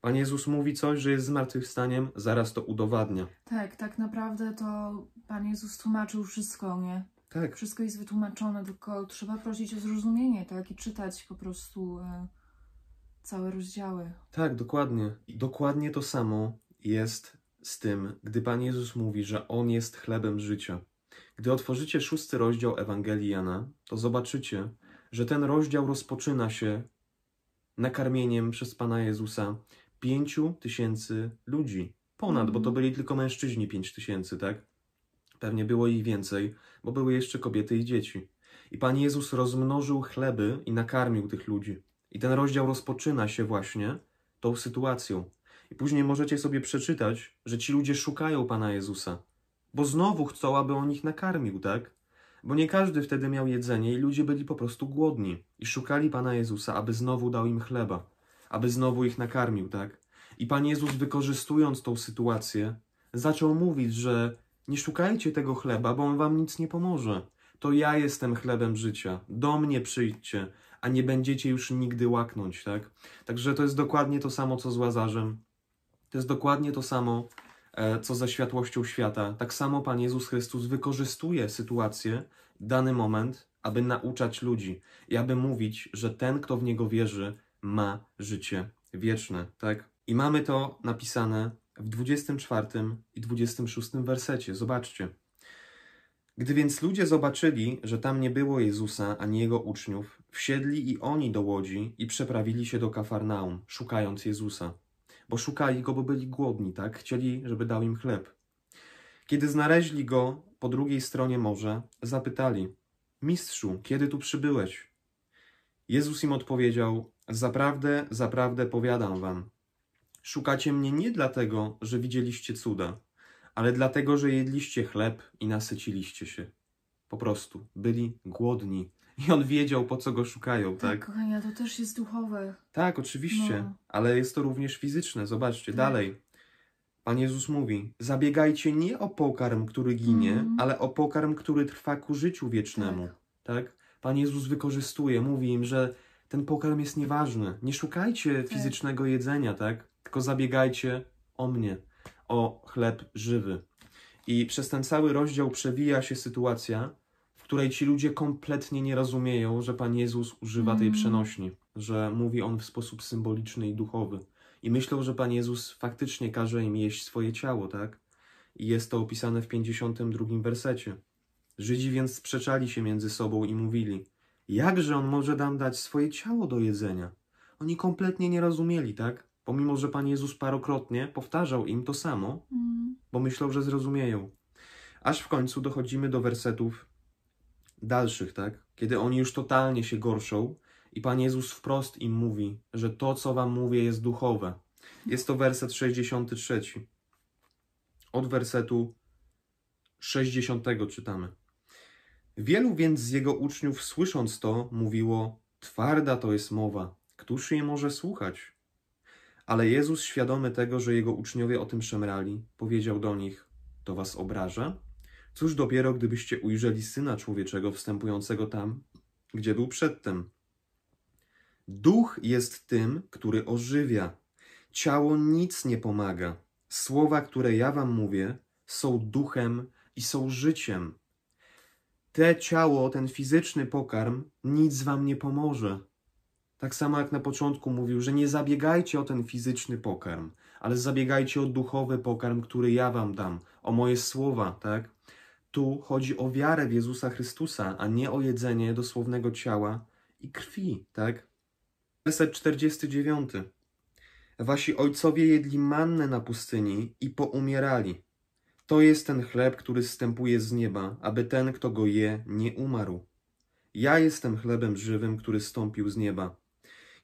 Pan Jezus mówi coś, że jest zmartwychwstaniem, zaraz to udowadnia. Tak, tak naprawdę to Pan Jezus tłumaczył wszystko, nie? Tak. Wszystko jest wytłumaczone, tylko trzeba prosić o zrozumienie, tak? I czytać po prostu e, całe rozdziały. Tak, dokładnie. I dokładnie to samo jest z tym, gdy Pan Jezus mówi, że On jest chlebem życia. Gdy otworzycie szósty rozdział Ewangelii Jana, to zobaczycie, że ten rozdział rozpoczyna się nakarmieniem przez Pana Jezusa pięciu tysięcy ludzi. Ponad, bo to mhm. byli tylko mężczyźni pięć tysięcy, tak? Pewnie było ich więcej, bo były jeszcze kobiety i dzieci. I Pan Jezus rozmnożył chleby i nakarmił tych ludzi. I ten rozdział rozpoczyna się właśnie tą sytuacją. I później możecie sobie przeczytać, że ci ludzie szukają Pana Jezusa, bo znowu chcą, aby on ich nakarmił, tak? Bo nie każdy wtedy miał jedzenie i ludzie byli po prostu głodni i szukali Pana Jezusa, aby znowu dał im chleba aby znowu ich nakarmił, tak? I Pan Jezus, wykorzystując tą sytuację, zaczął mówić, że nie szukajcie tego chleba, bo on wam nic nie pomoże. To ja jestem chlebem życia. Do mnie przyjdźcie, a nie będziecie już nigdy łaknąć, tak? Także to jest dokładnie to samo, co z Łazarzem. To jest dokładnie to samo, e, co ze światłością świata. Tak samo Pan Jezus Chrystus wykorzystuje sytuację, dany moment, aby nauczać ludzi i aby mówić, że ten, kto w Niego wierzy, ma życie wieczne, tak? I mamy to napisane w 24 i 26 wersecie. Zobaczcie. Gdy więc ludzie zobaczyli, że tam nie było Jezusa ani jego uczniów, wsiedli i oni do łodzi i przeprawili się do Kafarnaum, szukając Jezusa. Bo szukali go, bo byli głodni, tak? Chcieli, żeby dał im chleb. Kiedy znaleźli go po drugiej stronie morza, zapytali: Mistrzu, kiedy tu przybyłeś? Jezus im odpowiedział: Zaprawdę, zaprawdę powiadam wam. Szukacie mnie nie dlatego, że widzieliście cuda, ale dlatego, że jedliście chleb i nasyciliście się. Po prostu byli głodni. I on wiedział, po co go szukają, tak? Tak, kochania, to też jest duchowe. Tak, oczywiście, No. ale jest to również fizyczne. Zobaczcie, Tak. dalej. Pan Jezus mówi: Zabiegajcie nie o pokarm, który ginie, Mhm. ale o pokarm, który trwa ku życiu wiecznemu. Tak. Pan Jezus wykorzystuje, mówi im, że ten pokarm jest nieważny. Nie szukajcie Tak. fizycznego jedzenia, tak? Tylko zabiegajcie o mnie, o chleb żywy. I przez ten cały rozdział przewija się sytuacja, w której ci ludzie kompletnie nie rozumieją, że Pan Jezus używa tej Mhm. przenośni, że mówi on w sposób symboliczny i duchowy. I myślą, że Pan Jezus faktycznie każe im jeść swoje ciało, tak? I jest to opisane w 52 wersecie. Żydzi więc sprzeczali się między sobą i mówili: Jakże on może nam dać swoje ciało do jedzenia? Oni kompletnie nie rozumieli, tak? Pomimo, że Pan Jezus parokrotnie powtarzał im to samo, Mm. bo myślał, że zrozumieją. Aż w końcu dochodzimy do wersetów dalszych, tak? Kiedy oni już totalnie się gorszą i Pan Jezus wprost im mówi, że to, co wam mówię, jest duchowe. Jest to werset 63. Od wersetu 60 czytamy. Wielu więc z jego uczniów, słysząc to, mówiło: Twarda to jest mowa, któż je może słuchać? Ale Jezus, świadomy tego, że jego uczniowie o tym szemrali, powiedział do nich: To was obraża? Cóż dopiero, gdybyście ujrzeli syna człowieczego wstępującego tam, gdzie był przedtem. Duch jest tym, który ożywia. Ciało nic nie pomaga. Słowa, które ja wam mówię, są duchem i są życiem. Te ciało, ten fizyczny pokarm, nic wam nie pomoże. Tak samo jak na początku mówił, że nie zabiegajcie o ten fizyczny pokarm, ale zabiegajcie o duchowy pokarm, który ja wam dam, o moje słowa, tak? Tu chodzi o wiarę w Jezusa Chrystusa, a nie o jedzenie dosłownego ciała i krwi, tak? Werset 49. Wasi ojcowie jedli mannę na pustyni i poumierali. To jest ten chleb, który zstępuje z nieba, aby ten, kto go je, nie umarł. Ja jestem chlebem żywym, który stąpił z nieba.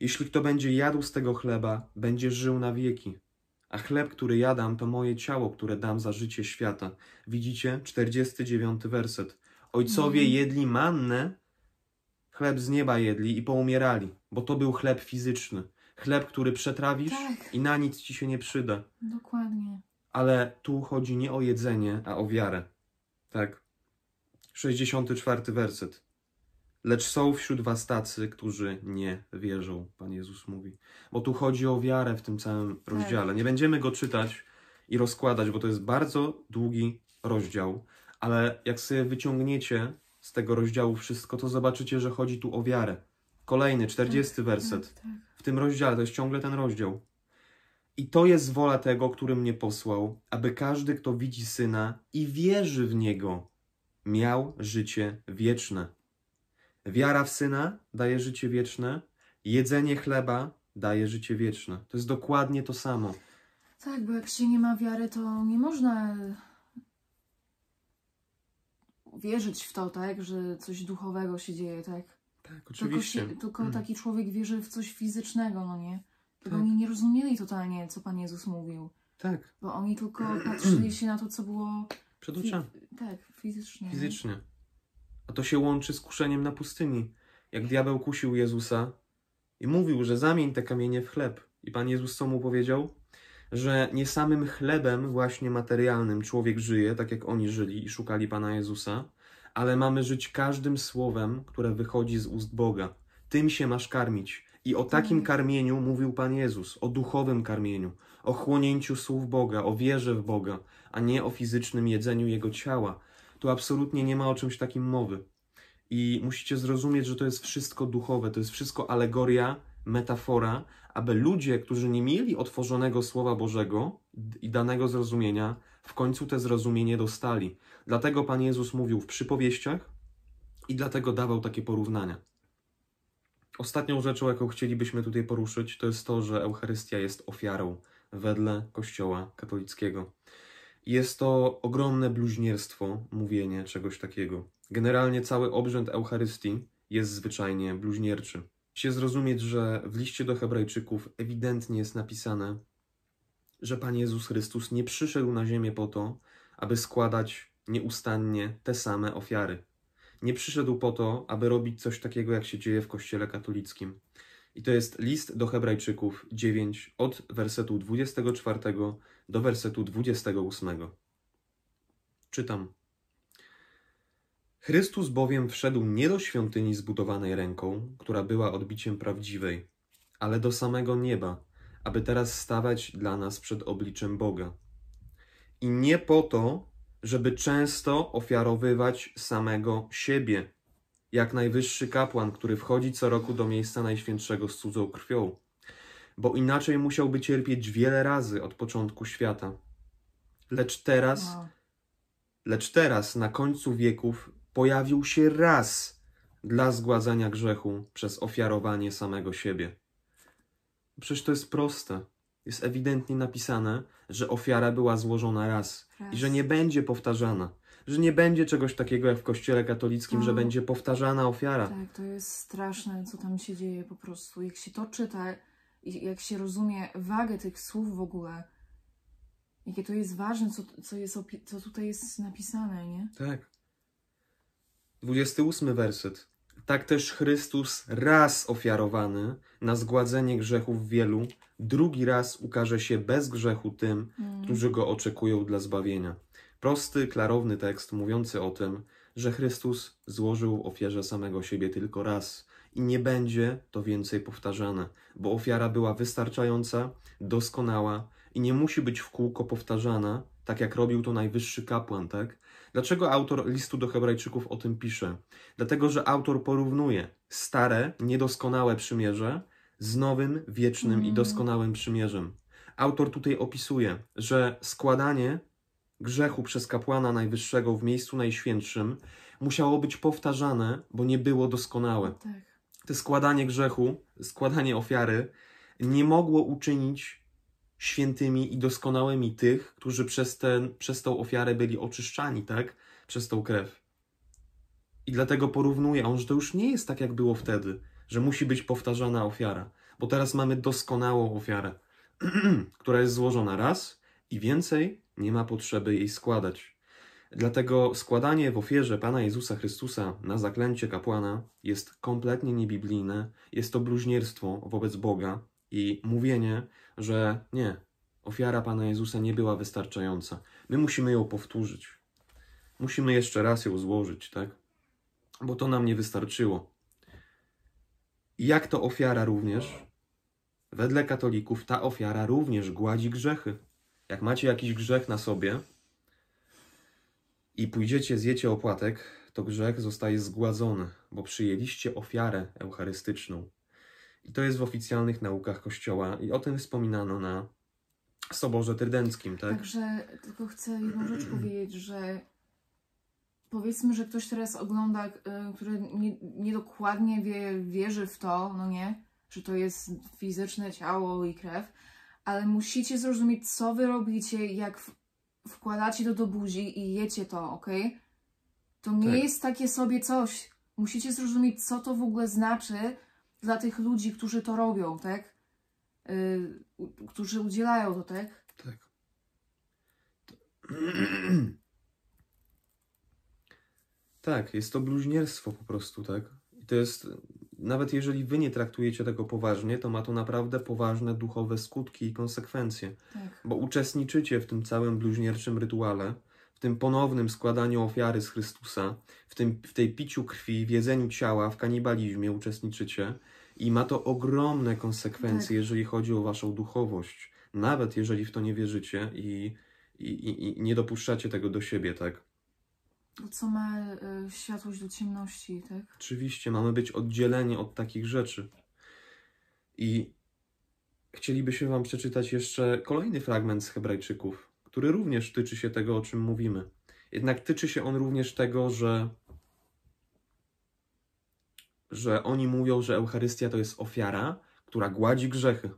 Jeśli kto będzie jadł z tego chleba, będzie żył na wieki. A chleb, który jadam, to moje ciało, które dam za życie świata. Widzicie? 49 werset. Ojcowie Mhm. jedli mannę, chleb z nieba jedli i poumierali, bo to był chleb fizyczny. Chleb, który przetrawisz Tak. i na nic ci się nie przyda. Dokładnie. Ale tu chodzi nie o jedzenie, a o wiarę. Tak. 64 werset. Lecz są wśród was tacy, którzy nie wierzą, Pan Jezus mówi. Bo tu chodzi o wiarę w tym całym rozdziale. Nie będziemy go czytać i rozkładać, bo to jest bardzo długi rozdział, ale jak sobie wyciągniecie z tego rozdziału wszystko, to zobaczycie, że chodzi tu o wiarę. Kolejny, 40 werset Tak, tak. w tym rozdziale, to jest ciągle ten rozdział. I to jest wola tego, który mnie posłał, aby każdy, kto widzi syna i wierzy w niego, miał życie wieczne. Wiara w syna daje życie wieczne, jedzenie chleba daje życie wieczne. To jest dokładnie to samo. Tak, bo jak się nie ma wiary, to nie można wierzyć w to, tak, że coś duchowego się dzieje, tak? Tak, Tylko, oczywiście. się, tylko Mm. taki człowiek wierzy w coś fizycznego, no nie? Tak. oni nie rozumieli totalnie, co Pan Jezus mówił. Tak, Bo oni tylko patrzyli się na to, co było przed oczami. tak, fizycznie. nie? Fizycznie. A to się łączy z kuszeniem na pustyni. Jak diabeł kusił Jezusa i mówił, że zamień te kamienie w chleb. I Pan Jezus co mu powiedział? Że nie samym chlebem właśnie materialnym człowiek żyje, tak jak oni żyli i szukali Pana Jezusa, ale mamy żyć każdym słowem, które wychodzi z ust Boga. Tym się masz karmić. I o takim Tak. karmieniu mówił Pan Jezus, o duchowym karmieniu, o chłonięciu słów Boga, o wierze w Boga, a nie o fizycznym jedzeniu Jego ciała. Tu absolutnie nie ma o czymś takim mowy. I musicie zrozumieć, że to jest wszystko duchowe, to jest wszystko alegoria, metafora, aby ludzie, którzy nie mieli otworzonego Słowa Bożego i danego zrozumienia, w końcu te zrozumienie dostali. Dlatego Pan Jezus mówił w przypowieściach i dlatego dawał takie porównania. Ostatnią rzeczą, jaką chcielibyśmy tutaj poruszyć, to jest to, że Eucharystia jest ofiarą wedle Kościoła katolickiego. Jest to ogromne bluźnierstwo mówienie czegoś takiego. Generalnie cały obrzęd Eucharystii jest zwyczajnie bluźnierczy. Musicie zrozumieć, że w liście do Hebrajczyków ewidentnie jest napisane, że Pan Jezus Chrystus nie przyszedł na ziemię po to, aby składać nieustannie te same ofiary. Nie przyszedł po to, aby robić coś takiego, jak się dzieje w Kościele katolickim. I to jest list do Hebrajczyków 9, od wersetu 24 do wersetu 28. Czytam. Chrystus bowiem wszedł nie do świątyni zbudowanej ręką, która była odbiciem prawdziwej, ale do samego nieba, aby teraz stawać dla nas przed obliczem Boga. I nie po to, żeby często ofiarowywać samego siebie, jak najwyższy kapłan, który wchodzi co roku do miejsca najświętszego z cudzą krwią, bo inaczej musiałby cierpieć wiele razy od początku świata. Lecz teraz, Wow. lecz teraz na końcu wieków pojawił się raz dla zgładzania grzechu przez ofiarowanie samego siebie. Przecież to jest proste. Jest ewidentnie napisane, że ofiara była złożona raz i że nie będzie powtarzana. Że nie będzie czegoś takiego jak w Kościele katolickim, że No. będzie powtarzana ofiara. Tak, to jest straszne, co tam się dzieje po prostu. Jak się to czyta jak się rozumie wagę tych słów w ogóle, jakie to jest ważne, co, co, jest, co tutaj jest napisane, nie? Tak. 28 werset. Tak też Chrystus raz ofiarowany na zgładzenie grzechów wielu, drugi raz ukaże się bez grzechu tym, Mm. którzy go oczekują dla zbawienia. Prosty, klarowny tekst mówiący o tym, że Chrystus złożył w ofierze samego siebie tylko raz i nie będzie to więcej powtarzane, bo ofiara była wystarczająca, doskonała i nie musi być w kółko powtarzana, tak jak robił to najwyższy kapłan, tak? Dlaczego autor listu do Hebrajczyków o tym pisze? Dlatego, że autor porównuje stare, niedoskonałe przymierze z nowym, wiecznym i Mm. doskonałym przymierzem. Autor tutaj opisuje, że składanie grzechu przez kapłana najwyższego w miejscu najświętszym musiało być powtarzane, bo nie było doskonałe. Tak. To składanie grzechu, składanie ofiary nie mogło uczynić świętymi i doskonałymi tych, którzy przez, ten, przez tą ofiarę byli oczyszczani, tak? Przez tą krew. I dlatego porównuje on, że to już nie jest tak, jak było wtedy, że musi być powtarzana ofiara, bo teraz mamy doskonałą ofiarę, [CLEARS THROAT] która jest złożona raz i więcej nie ma potrzeby jej składać. Dlatego składanie w ofierze Pana Jezusa Chrystusa na zaklęcie kapłana jest kompletnie niebiblijne, jest to bluźnierstwo wobec Boga i mówienie, że nie, ofiara Pana Jezusa nie była wystarczająca. My musimy ją powtórzyć. Musimy jeszcze raz ją złożyć, tak? Bo to nam nie wystarczyło. I jak to ofiara również? Wedle katolików ta ofiara również gładzi grzechy. Jak macie jakiś grzech na sobie i pójdziecie, zjecie opłatek, to grzech zostaje zgładzony, bo przyjęliście ofiarę eucharystyczną. I to jest w oficjalnych naukach Kościoła i o tym wspominano na Soborze Trydenckim, tak? Także tylko chcę jedną rzecz [CLEARS THROAT] powiedzieć, że powiedzmy, że ktoś teraz ogląda, y, który nie- niedokładnie wie, wierzy w to, no nie, że to jest fizyczne ciało i krew, ale musicie zrozumieć, co wy robicie, jak wkładacie to do buzi i jecie to, ok? To nie Tak. jest takie sobie coś. Musicie zrozumieć, co to w ogóle znaczy dla tych ludzi, którzy to robią, tak? Y, u- którzy udzielają to, tak? Tak. [CLEARS THROAT] Tak, jest to bluźnierstwo po prostu, tak? I to jest, nawet jeżeli wy nie traktujecie tego poważnie, to ma to naprawdę poważne duchowe skutki i konsekwencje, Tak. bo uczestniczycie w tym całym bluźnierczym rytuale, w tym ponownym składaniu ofiary z Chrystusa, w, tym, w tej piciu krwi, w jedzeniu ciała, w kanibalizmie uczestniczycie i ma to ogromne konsekwencje, Tak. jeżeli chodzi o waszą duchowość. nawet jeżeli w to nie wierzycie i, i, i, i nie dopuszczacie tego do siebie, tak? Co ma y, światłość do ciemności, tak? Oczywiście, mamy być oddzieleni od takich rzeczy. I chcielibyśmy Wam przeczytać jeszcze kolejny fragment z Hebrajczyków, który również tyczy się tego, o czym mówimy. Jednak tyczy się on również tego, że, że oni mówią, że Eucharystia to jest ofiara, która gładzi grzechy.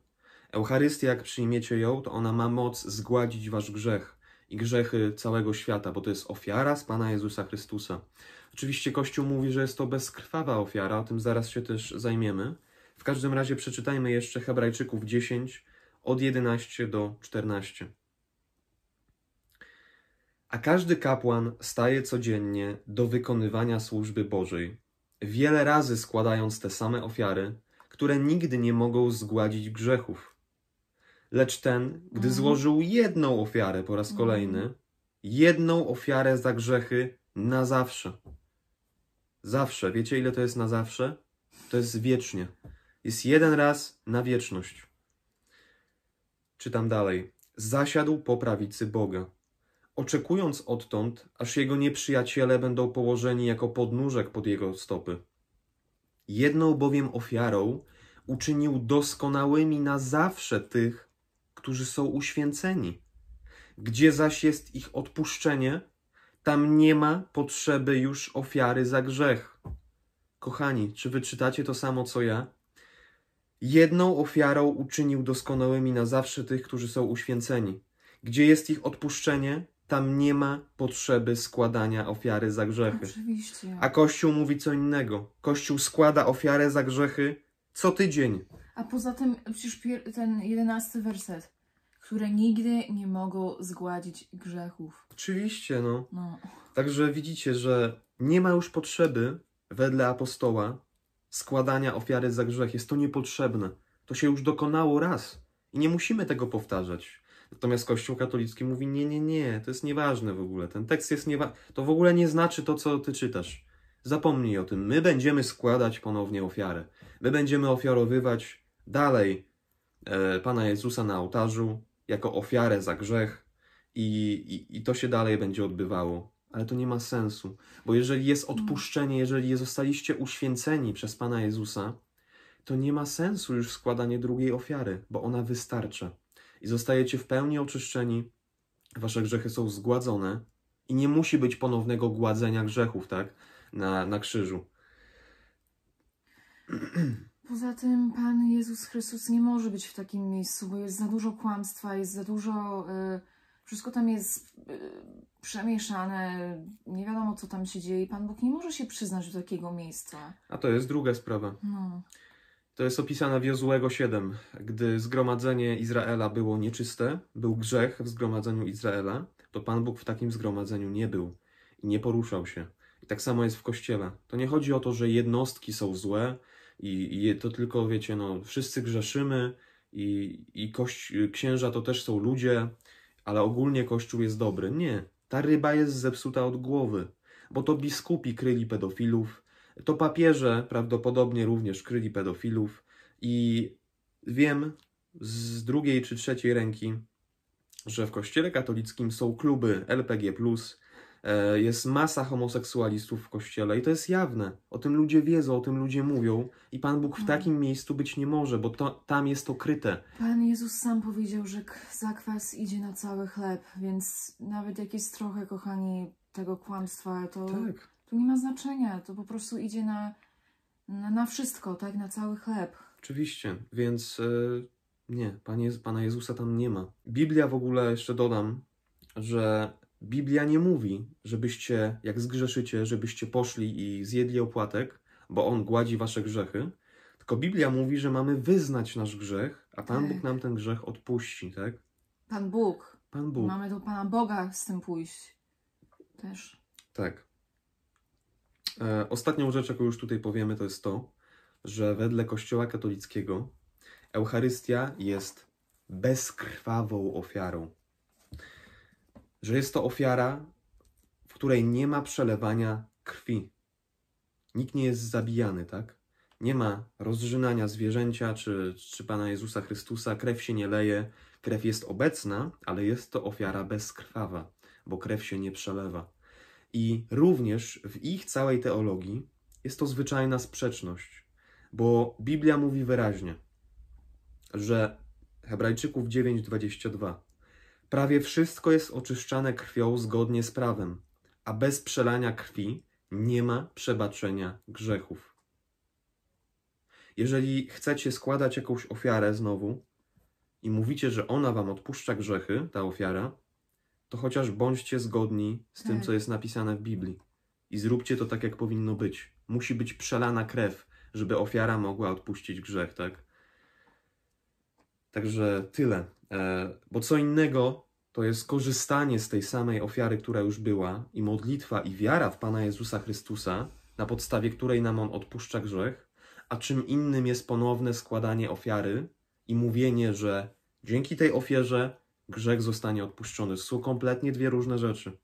Eucharystia, jak przyjmiecie ją, to ona ma moc zgładzić wasz grzech i grzechy całego świata, bo to jest ofiara z Pana Jezusa Chrystusa. Oczywiście Kościół mówi, że jest to bezkrwawa ofiara, o tym zaraz się też zajmiemy. W każdym razie przeczytajmy jeszcze Hebrajczyków 10, od 11 do 14. A każdy kapłan staje codziennie do wykonywania służby Bożej, wiele razy składając te same ofiary, które nigdy nie mogą zgładzić grzechów. Lecz ten, gdy Mhm. złożył jedną ofiarę po raz Mhm. kolejny, jedną ofiarę za grzechy na zawsze. Zawsze. Wiecie, ile to jest na zawsze? To jest wiecznie. Jest jeden raz na wieczność. Czytam dalej. Zasiadł po prawicy Boga, oczekując odtąd, aż jego nieprzyjaciele będą położeni jako podnóżek pod jego stopy. Jedną bowiem ofiarą uczynił doskonałymi na zawsze tych, którzy są uświęceni. Gdzie zaś jest ich odpuszczenie, tam nie ma potrzeby już ofiary za grzech. Kochani, czy wy czytacie to samo co ja? Jedną ofiarą uczynił doskonałymi na zawsze tych, którzy są uświęceni. Gdzie jest ich odpuszczenie, tam nie ma potrzeby składania ofiary za grzechy. Oczywiście. A Kościół mówi co innego. Kościół składa ofiarę za grzechy co tydzień. A poza tym przecież ten jedenasty werset, które nigdy nie mogą zgładzić grzechów. Oczywiście, no. No, Także widzicie, że nie ma już potrzeby, wedle apostoła, składania ofiary za grzech. Jest to niepotrzebne. To się już dokonało raz i nie musimy tego powtarzać. Natomiast Kościół katolicki mówi: Nie, nie, nie, to jest nieważne w ogóle. Ten tekst jest nieważny. To w ogóle nie znaczy to, co ty czytasz. Zapomnij o tym. My będziemy składać ponownie ofiarę. My będziemy ofiarowywać dalej e, Pana Jezusa na ołtarzu jako ofiarę za grzech i, i, i to się dalej będzie odbywało. Ale to nie ma sensu, bo jeżeli jest odpuszczenie, jeżeli zostaliście uświęceni przez Pana Jezusa, to nie ma sensu już składanie drugiej ofiary, bo ona wystarcza. I zostajecie w pełni oczyszczeni, wasze grzechy są zgładzone i nie musi być ponownego gładzenia grzechów, tak? Na, na krzyżu. Poza tym Pan Jezus Chrystus nie może być w takim miejscu, bo jest za dużo kłamstwa, jest za dużo. Y, wszystko tam jest y, przemieszane, nie wiadomo co tam się dzieje. Pan Bóg nie może się przyznać do takiego miejsca. A to jest druga sprawa. No, To jest opisane w Jozuego 7. Gdy zgromadzenie Izraela było nieczyste, był grzech w zgromadzeniu Izraela, to Pan Bóg w takim zgromadzeniu nie był i nie poruszał się. I tak samo jest w Kościele. To nie chodzi o to, że jednostki są złe i, i to tylko, wiecie, no, wszyscy grzeszymy i, i kość, księża to też są ludzie, ale ogólnie Kościół jest dobry. Nie. Ta ryba jest zepsuta od głowy, bo to biskupi kryli pedofilów, to papieże prawdopodobnie również kryli pedofilów i wiem z drugiej czy trzeciej ręki, że w kościele katolickim są kluby LPG+, e, jest masa homoseksualistów w kościele i to jest jawne. O tym ludzie wiedzą, o tym ludzie mówią i Pan Bóg w Mhm. takim miejscu być nie może, bo to, tam jest to kryte. Pan Jezus sam powiedział, że zakwas idzie na cały chleb, więc nawet jak jest trochę, kochani, tego kłamstwa, to, Tak. To nie ma znaczenia. To po prostu idzie na, na, na wszystko, tak? Na cały chleb. Oczywiście, więc e, nie, Panie, Pana Jezusa tam nie ma. Biblia w ogóle, jeszcze dodam, że Biblia nie mówi, żebyście, jak zgrzeszycie, żebyście poszli i zjedli opłatek, bo On gładzi wasze grzechy, tylko Biblia mówi, że mamy wyznać nasz grzech, a Pan Tak. Bóg nam ten grzech odpuści, tak? Pan Bóg. Pan Bóg, Mamy do Pana Boga z tym pójść. Też. tak. E, ostatnią rzecz, jaką już tutaj powiemy, to jest to, że wedle Kościoła katolickiego Eucharystia jest bezkrwawą ofiarą. Że jest to ofiara, w której nie ma przelewania krwi. Nikt nie jest zabijany, tak? Nie ma rozrzynania zwierzęcia czy, czy Pana Jezusa Chrystusa, krew się nie leje, krew jest obecna, ale jest to ofiara bezkrwawa, bo krew się nie przelewa. I również w ich całej teologii jest to zwyczajna sprzeczność, bo Biblia mówi wyraźnie, że Hebrajczyków 9:22 Prawie wszystko jest oczyszczane krwią zgodnie z prawem, a bez przelania krwi nie ma przebaczenia grzechów. Jeżeli chcecie składać jakąś ofiarę znowu i mówicie, że ona wam odpuszcza grzechy, ta ofiara, to chociaż bądźcie zgodni z tym, Tak. co jest napisane w Biblii. I zróbcie to tak, jak powinno być. Musi być przelana krew, żeby ofiara mogła odpuścić grzech, tak? Także tyle. E, bo co innego to jest korzystanie z tej samej ofiary, która już była, i modlitwa i wiara w Pana Jezusa Chrystusa, na podstawie której nam On odpuszcza grzech, a czym innym jest ponowne składanie ofiary i mówienie, że dzięki tej ofierze grzech zostanie odpuszczony. Są kompletnie dwie różne rzeczy.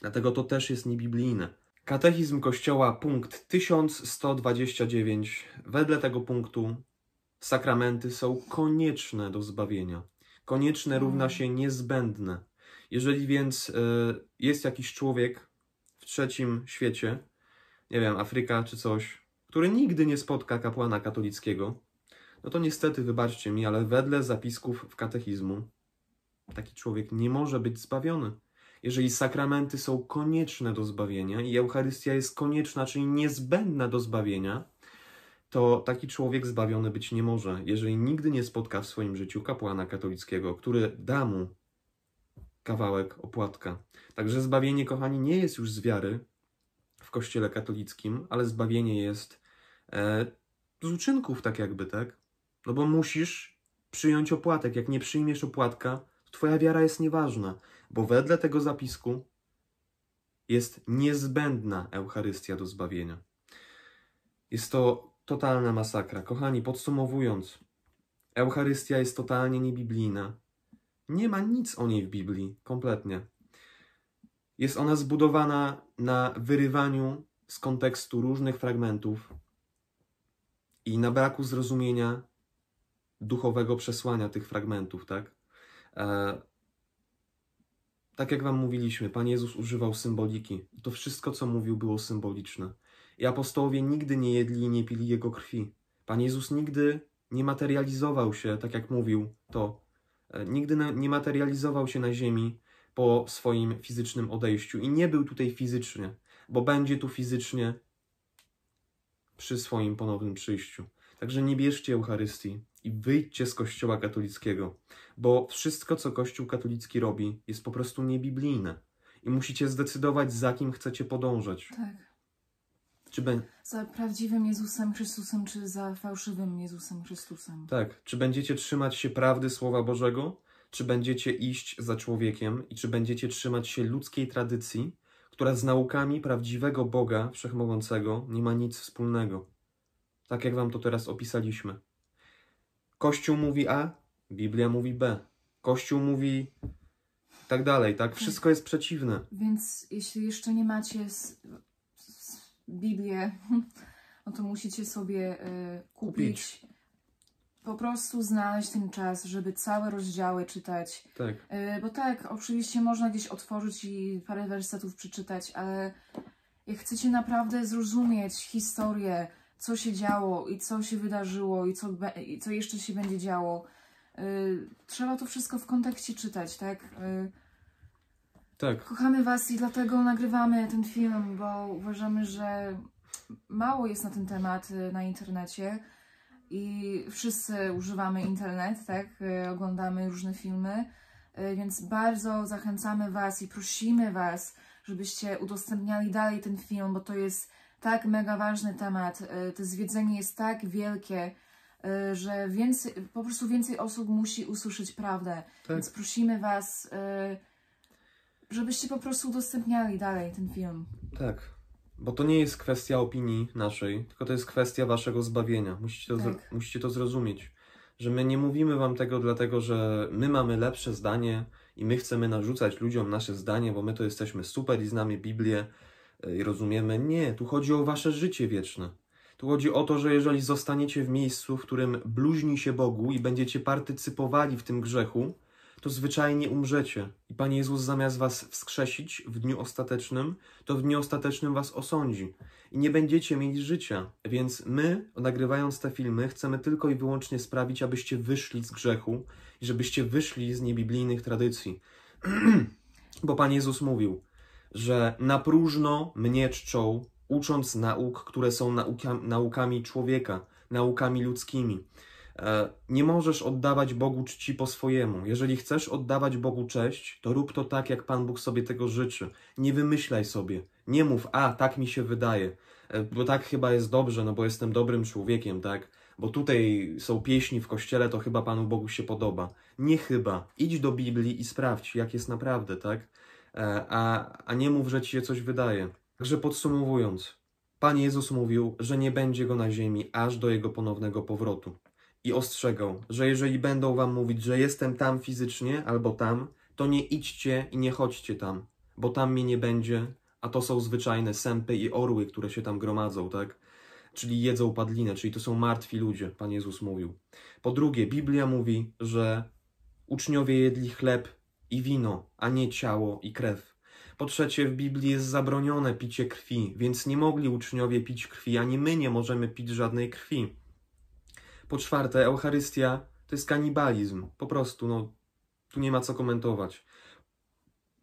Dlatego to też jest niebiblijne. Katechizm Kościoła, punkt 1129. Wedle tego punktu sakramenty są konieczne do zbawienia. Konieczne Mm. równa się niezbędne. Jeżeli więc y, jest jakiś człowiek w trzecim świecie, nie wiem, Afryka czy coś, który nigdy nie spotka kapłana katolickiego, no to niestety, wybaczcie mi, ale wedle zapisków w katechizmu taki człowiek nie może być zbawiony. Jeżeli sakramenty są konieczne do zbawienia i Eucharystia jest konieczna, czyli niezbędna do zbawienia, to taki człowiek zbawiony być nie może, jeżeli nigdy nie spotka w swoim życiu kapłana katolickiego, który da mu kawałek opłatka. Także zbawienie, kochani, nie jest już z wiary w Kościele katolickim, ale zbawienie jest e, z uczynków, tak jakby, tak? No bo musisz przyjąć opłatek. Jak nie przyjmiesz opłatka, twoja wiara jest nieważna, bo wedle tego zapisku jest niezbędna Eucharystia do zbawienia. Jest to totalna masakra. Kochani, podsumowując, Eucharystia jest totalnie niebiblijna. Nie ma nic o niej w Biblii, kompletnie. Jest ona zbudowana na wyrywaniu z kontekstu różnych fragmentów i na braku zrozumienia duchowego przesłania tych fragmentów, tak? E, tak jak Wam mówiliśmy, Pan Jezus używał symboliki. To wszystko, co mówił, było symboliczne. I apostołowie nigdy nie jedli i nie pili Jego krwi. Pan Jezus nigdy nie materializował się, tak jak mówił to. E, Nigdy nie materializował się na ziemi po swoim fizycznym odejściu i nie był tutaj fizycznie, bo będzie tu fizycznie przy swoim ponownym przyjściu. Także nie bierzcie Eucharystii i wyjdźcie z Kościoła katolickiego, bo wszystko, co Kościół katolicki robi, jest po prostu niebiblijne. I musicie zdecydować, za kim chcecie podążać. Tak. Czy, bę- Za prawdziwym Jezusem Chrystusem, czy za fałszywym Jezusem Chrystusem. tak, czy będziecie trzymać się prawdy Słowa Bożego, czy będziecie iść za człowiekiem i czy będziecie trzymać się ludzkiej tradycji, która z naukami prawdziwego Boga Wszechmogącego nie ma nic wspólnego. Tak jak wam to teraz opisaliśmy. Kościół mówi A, Biblia mówi B. Kościół mówi tak dalej, tak? Wszystko jest przeciwne. Więc jeśli jeszcze nie macie s- s- Biblię, [LAUGHS] no to musicie sobie e, kupić. Po prostu znaleźć ten czas, żeby całe rozdziały czytać. Tak, E, Bo tak, oczywiście można gdzieś otworzyć i parę wersetów przeczytać, ale jak chcecie naprawdę zrozumieć historię, co się działo i co się wydarzyło i co, i co jeszcze się będzie działo, e, trzeba to wszystko w kontekście czytać, tak? E, tak, Kochamy Was i dlatego nagrywamy ten film, bo uważamy, że mało jest na ten temat y, na internecie i wszyscy używamy internet, tak? Y, Oglądamy różne filmy, y, więc bardzo zachęcamy Was i prosimy Was, żebyście udostępniali dalej ten film, bo to jest tak mega ważny temat. y, To zwiedzenie jest tak wielkie, y, że więcej, po prostu więcej osób musi usłyszeć prawdę. tak. Więc prosimy Was, y, żebyście po prostu udostępniali dalej ten film. Tak, bo to nie jest kwestia opinii naszej, tylko to jest kwestia waszego zbawienia. Musicie to, Tak. musicie to zrozumieć, że my nie mówimy wam tego dlatego, że my mamy lepsze zdanie i my chcemy narzucać ludziom nasze zdanie, bo my to jesteśmy super i znamy Biblię i rozumiemy. Nie, tu chodzi o wasze życie wieczne. Tu chodzi o to, że jeżeli zostaniecie w miejscu, w którym bluźni się Bogu i będziecie partycypowali w tym grzechu, to zwyczajnie umrzecie. I Pan Jezus zamiast was wskrzesić w dniu ostatecznym, to w dniu ostatecznym was osądzi. I nie będziecie mieli życia. Więc my, nagrywając te filmy, chcemy tylko i wyłącznie sprawić, abyście wyszli z grzechu i żebyście wyszli z niebiblijnych tradycji. [CLEARS THROAT] Bo Pan Jezus mówił, że na próżno mnie czczą, ucząc nauk, które są nauka, naukami człowieka, naukami ludzkimi. E, nie możesz oddawać Bogu czci po swojemu. Jeżeli chcesz oddawać Bogu cześć, to rób to tak, jak Pan Bóg sobie tego życzy. Nie wymyślaj sobie. Nie mów, a tak mi się wydaje, e, bo tak chyba jest dobrze, no bo jestem dobrym człowiekiem, tak? Bo tutaj są pieśni w kościele, to chyba Panu Bogu się podoba. Nie chyba. Idź do Biblii i sprawdź, jak jest naprawdę, tak? E, a, a nie mów, że ci się coś wydaje. Także podsumowując, Pan Jezus mówił, że nie będzie go na ziemi aż do jego ponownego powrotu i ostrzegał, że jeżeli będą wam mówić, że jestem tam fizycznie albo tam, to nie idźcie i nie chodźcie tam, bo tam mnie nie będzie, a to są zwyczajne sępy i orły, które się tam gromadzą, tak? Czyli jedzą padlinę, czyli to są martwi ludzie, Pan Jezus mówił. Po drugie, Biblia mówi, że uczniowie jedli chleb i wino, a nie ciało i krew. Po trzecie, w Biblii jest zabronione picie krwi, więc nie mogli uczniowie pić krwi, ani my nie możemy pić żadnej krwi. Po czwarte, Eucharystia to jest kanibalizm. Po prostu, no, tu nie ma co komentować.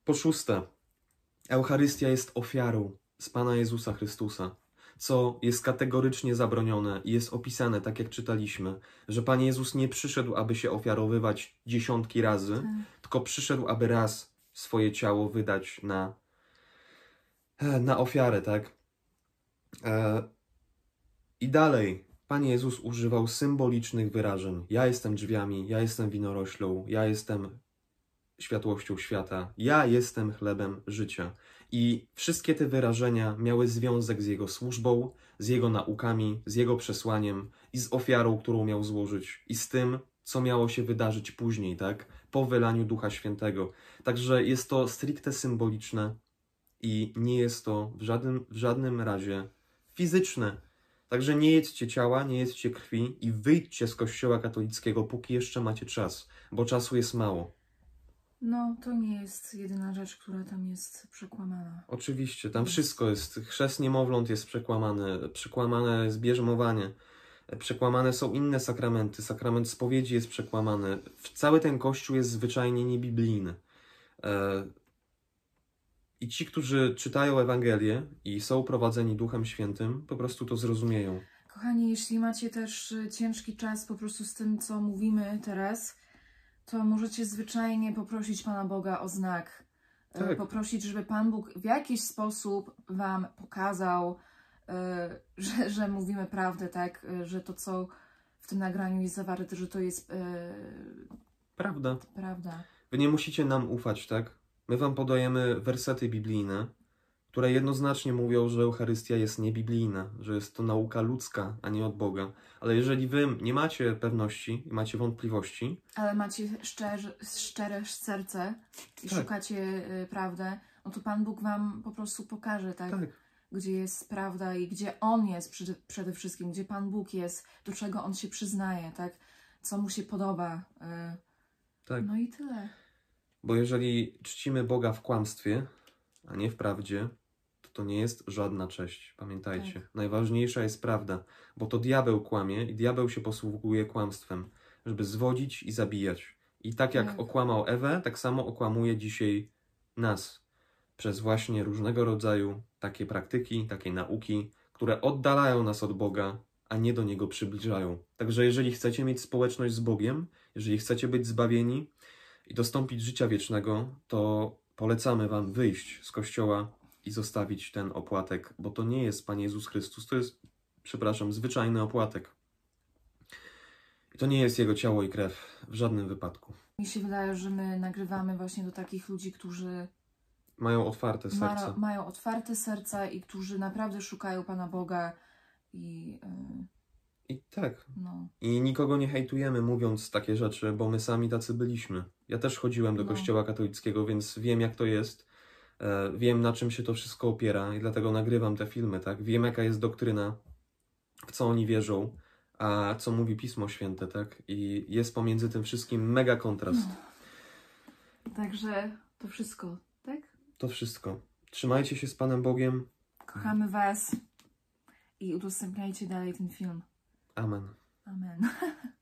Po szóste, Eucharystia jest ofiarą z Pana Jezusa Chrystusa, co jest kategorycznie zabronione i jest opisane, tak jak czytaliśmy, że Pan Jezus nie przyszedł, aby się ofiarowywać dziesiątki razy, tak. Tylko przyszedł, aby raz swoje ciało wydać na, na ofiarę, tak? E, I dalej, Pan Jezus używał symbolicznych wyrażeń. Ja jestem drzwiami, ja jestem winoroślą, ja jestem światłością świata, ja jestem chlebem życia. I wszystkie te wyrażenia miały związek z Jego służbą, z Jego naukami, z Jego przesłaniem i z ofiarą, którą miał złożyć, i z tym, co miało się wydarzyć później, tak? Po wylaniu Ducha Świętego. Także jest to stricte symboliczne i nie jest to w żadnym, w żadnym razie fizyczne. Także nie jedzcie ciała, nie jedzcie krwi i wyjdźcie z kościoła katolickiego, póki jeszcze macie czas, bo czasu jest mało. No, to nie jest jedyna rzecz, która tam jest przekłamana. Oczywiście, tam wszystko jest. Chrzest niemowląt jest przekłamany, przekłamane jest bierzmowanie, przekłamane są inne sakramenty, sakrament spowiedzi jest przekłamany. Cały ten kościół jest zwyczajnie niebiblijny. E, i ci, którzy czytają Ewangelię i są prowadzeni Duchem Świętym, po prostu to zrozumieją. Kochani, jeśli macie też y, ciężki czas po prostu z tym, co mówimy teraz, to możecie zwyczajnie poprosić Pana Boga o znak. Y, tak. Poprosić, żeby Pan Bóg w jakiś sposób Wam pokazał, że, że mówimy prawdę, tak? Że to, co w tym nagraniu jest zawarte, że to jest prawda. prawda. Wy nie musicie nam ufać, tak? My wam podajemy wersety biblijne, które jednoznacznie mówią, że Eucharystia jest niebiblijna, że jest to nauka ludzka, a nie od Boga. Ale jeżeli wy nie macie pewności i macie wątpliwości... Ale macie szczerze, szczere serce i tak. szukacie y, prawdę, no to Pan Bóg wam po prostu pokaże, tak? tak. Gdzie jest prawda i gdzie On jest przede, wszystkim, gdzie Pan Bóg jest, do czego On się przyznaje, tak? Co Mu się podoba. Y, tak. No i tyle. Bo jeżeli czcimy Boga w kłamstwie, a nie w prawdzie, to to nie jest żadna cześć. Pamiętajcie. Tak. Najważniejsza jest prawda, bo to diabeł kłamie i diabeł się posługuje kłamstwem, żeby zwodzić i zabijać. I tak jak tak. okłamał Ewę, tak samo okłamuje dzisiaj nas przez właśnie różnego rodzaju takie praktyki, takie nauki, które oddalają nas od Boga, a nie do Niego przybliżają. Także jeżeli chcecie mieć społeczność z Bogiem, jeżeli chcecie być zbawieni, i dostąpić życia wiecznego, to polecamy Wam wyjść z kościoła i zostawić ten opłatek, bo to nie jest Pan Jezus Chrystus, to jest, przepraszam, zwyczajny opłatek. I to nie jest Jego ciało i krew w żadnym wypadku. Mi się wydaje, że my nagrywamy właśnie do takich ludzi, którzy mają otwarte serca. Ma, mają otwarte serca i którzy naprawdę szukają Pana Boga i. Yy i tak. No. I nikogo nie hejtujemy mówiąc takie rzeczy, bo my sami tacy byliśmy. Ja też chodziłem do no. kościoła katolickiego, więc wiem jak to jest. E, wiem na czym się to wszystko opiera i dlatego nagrywam te filmy, tak? Wiem jaka jest doktryna. w co oni wierzą, a co mówi Pismo Święte, tak? I jest pomiędzy tym wszystkim mega kontrast. Także to wszystko? To wszystko. Trzymajcie się z Panem Bogiem. Kochamy Was i udostępniajcie dalej ten film. Amen. Amen. [LAUGHS]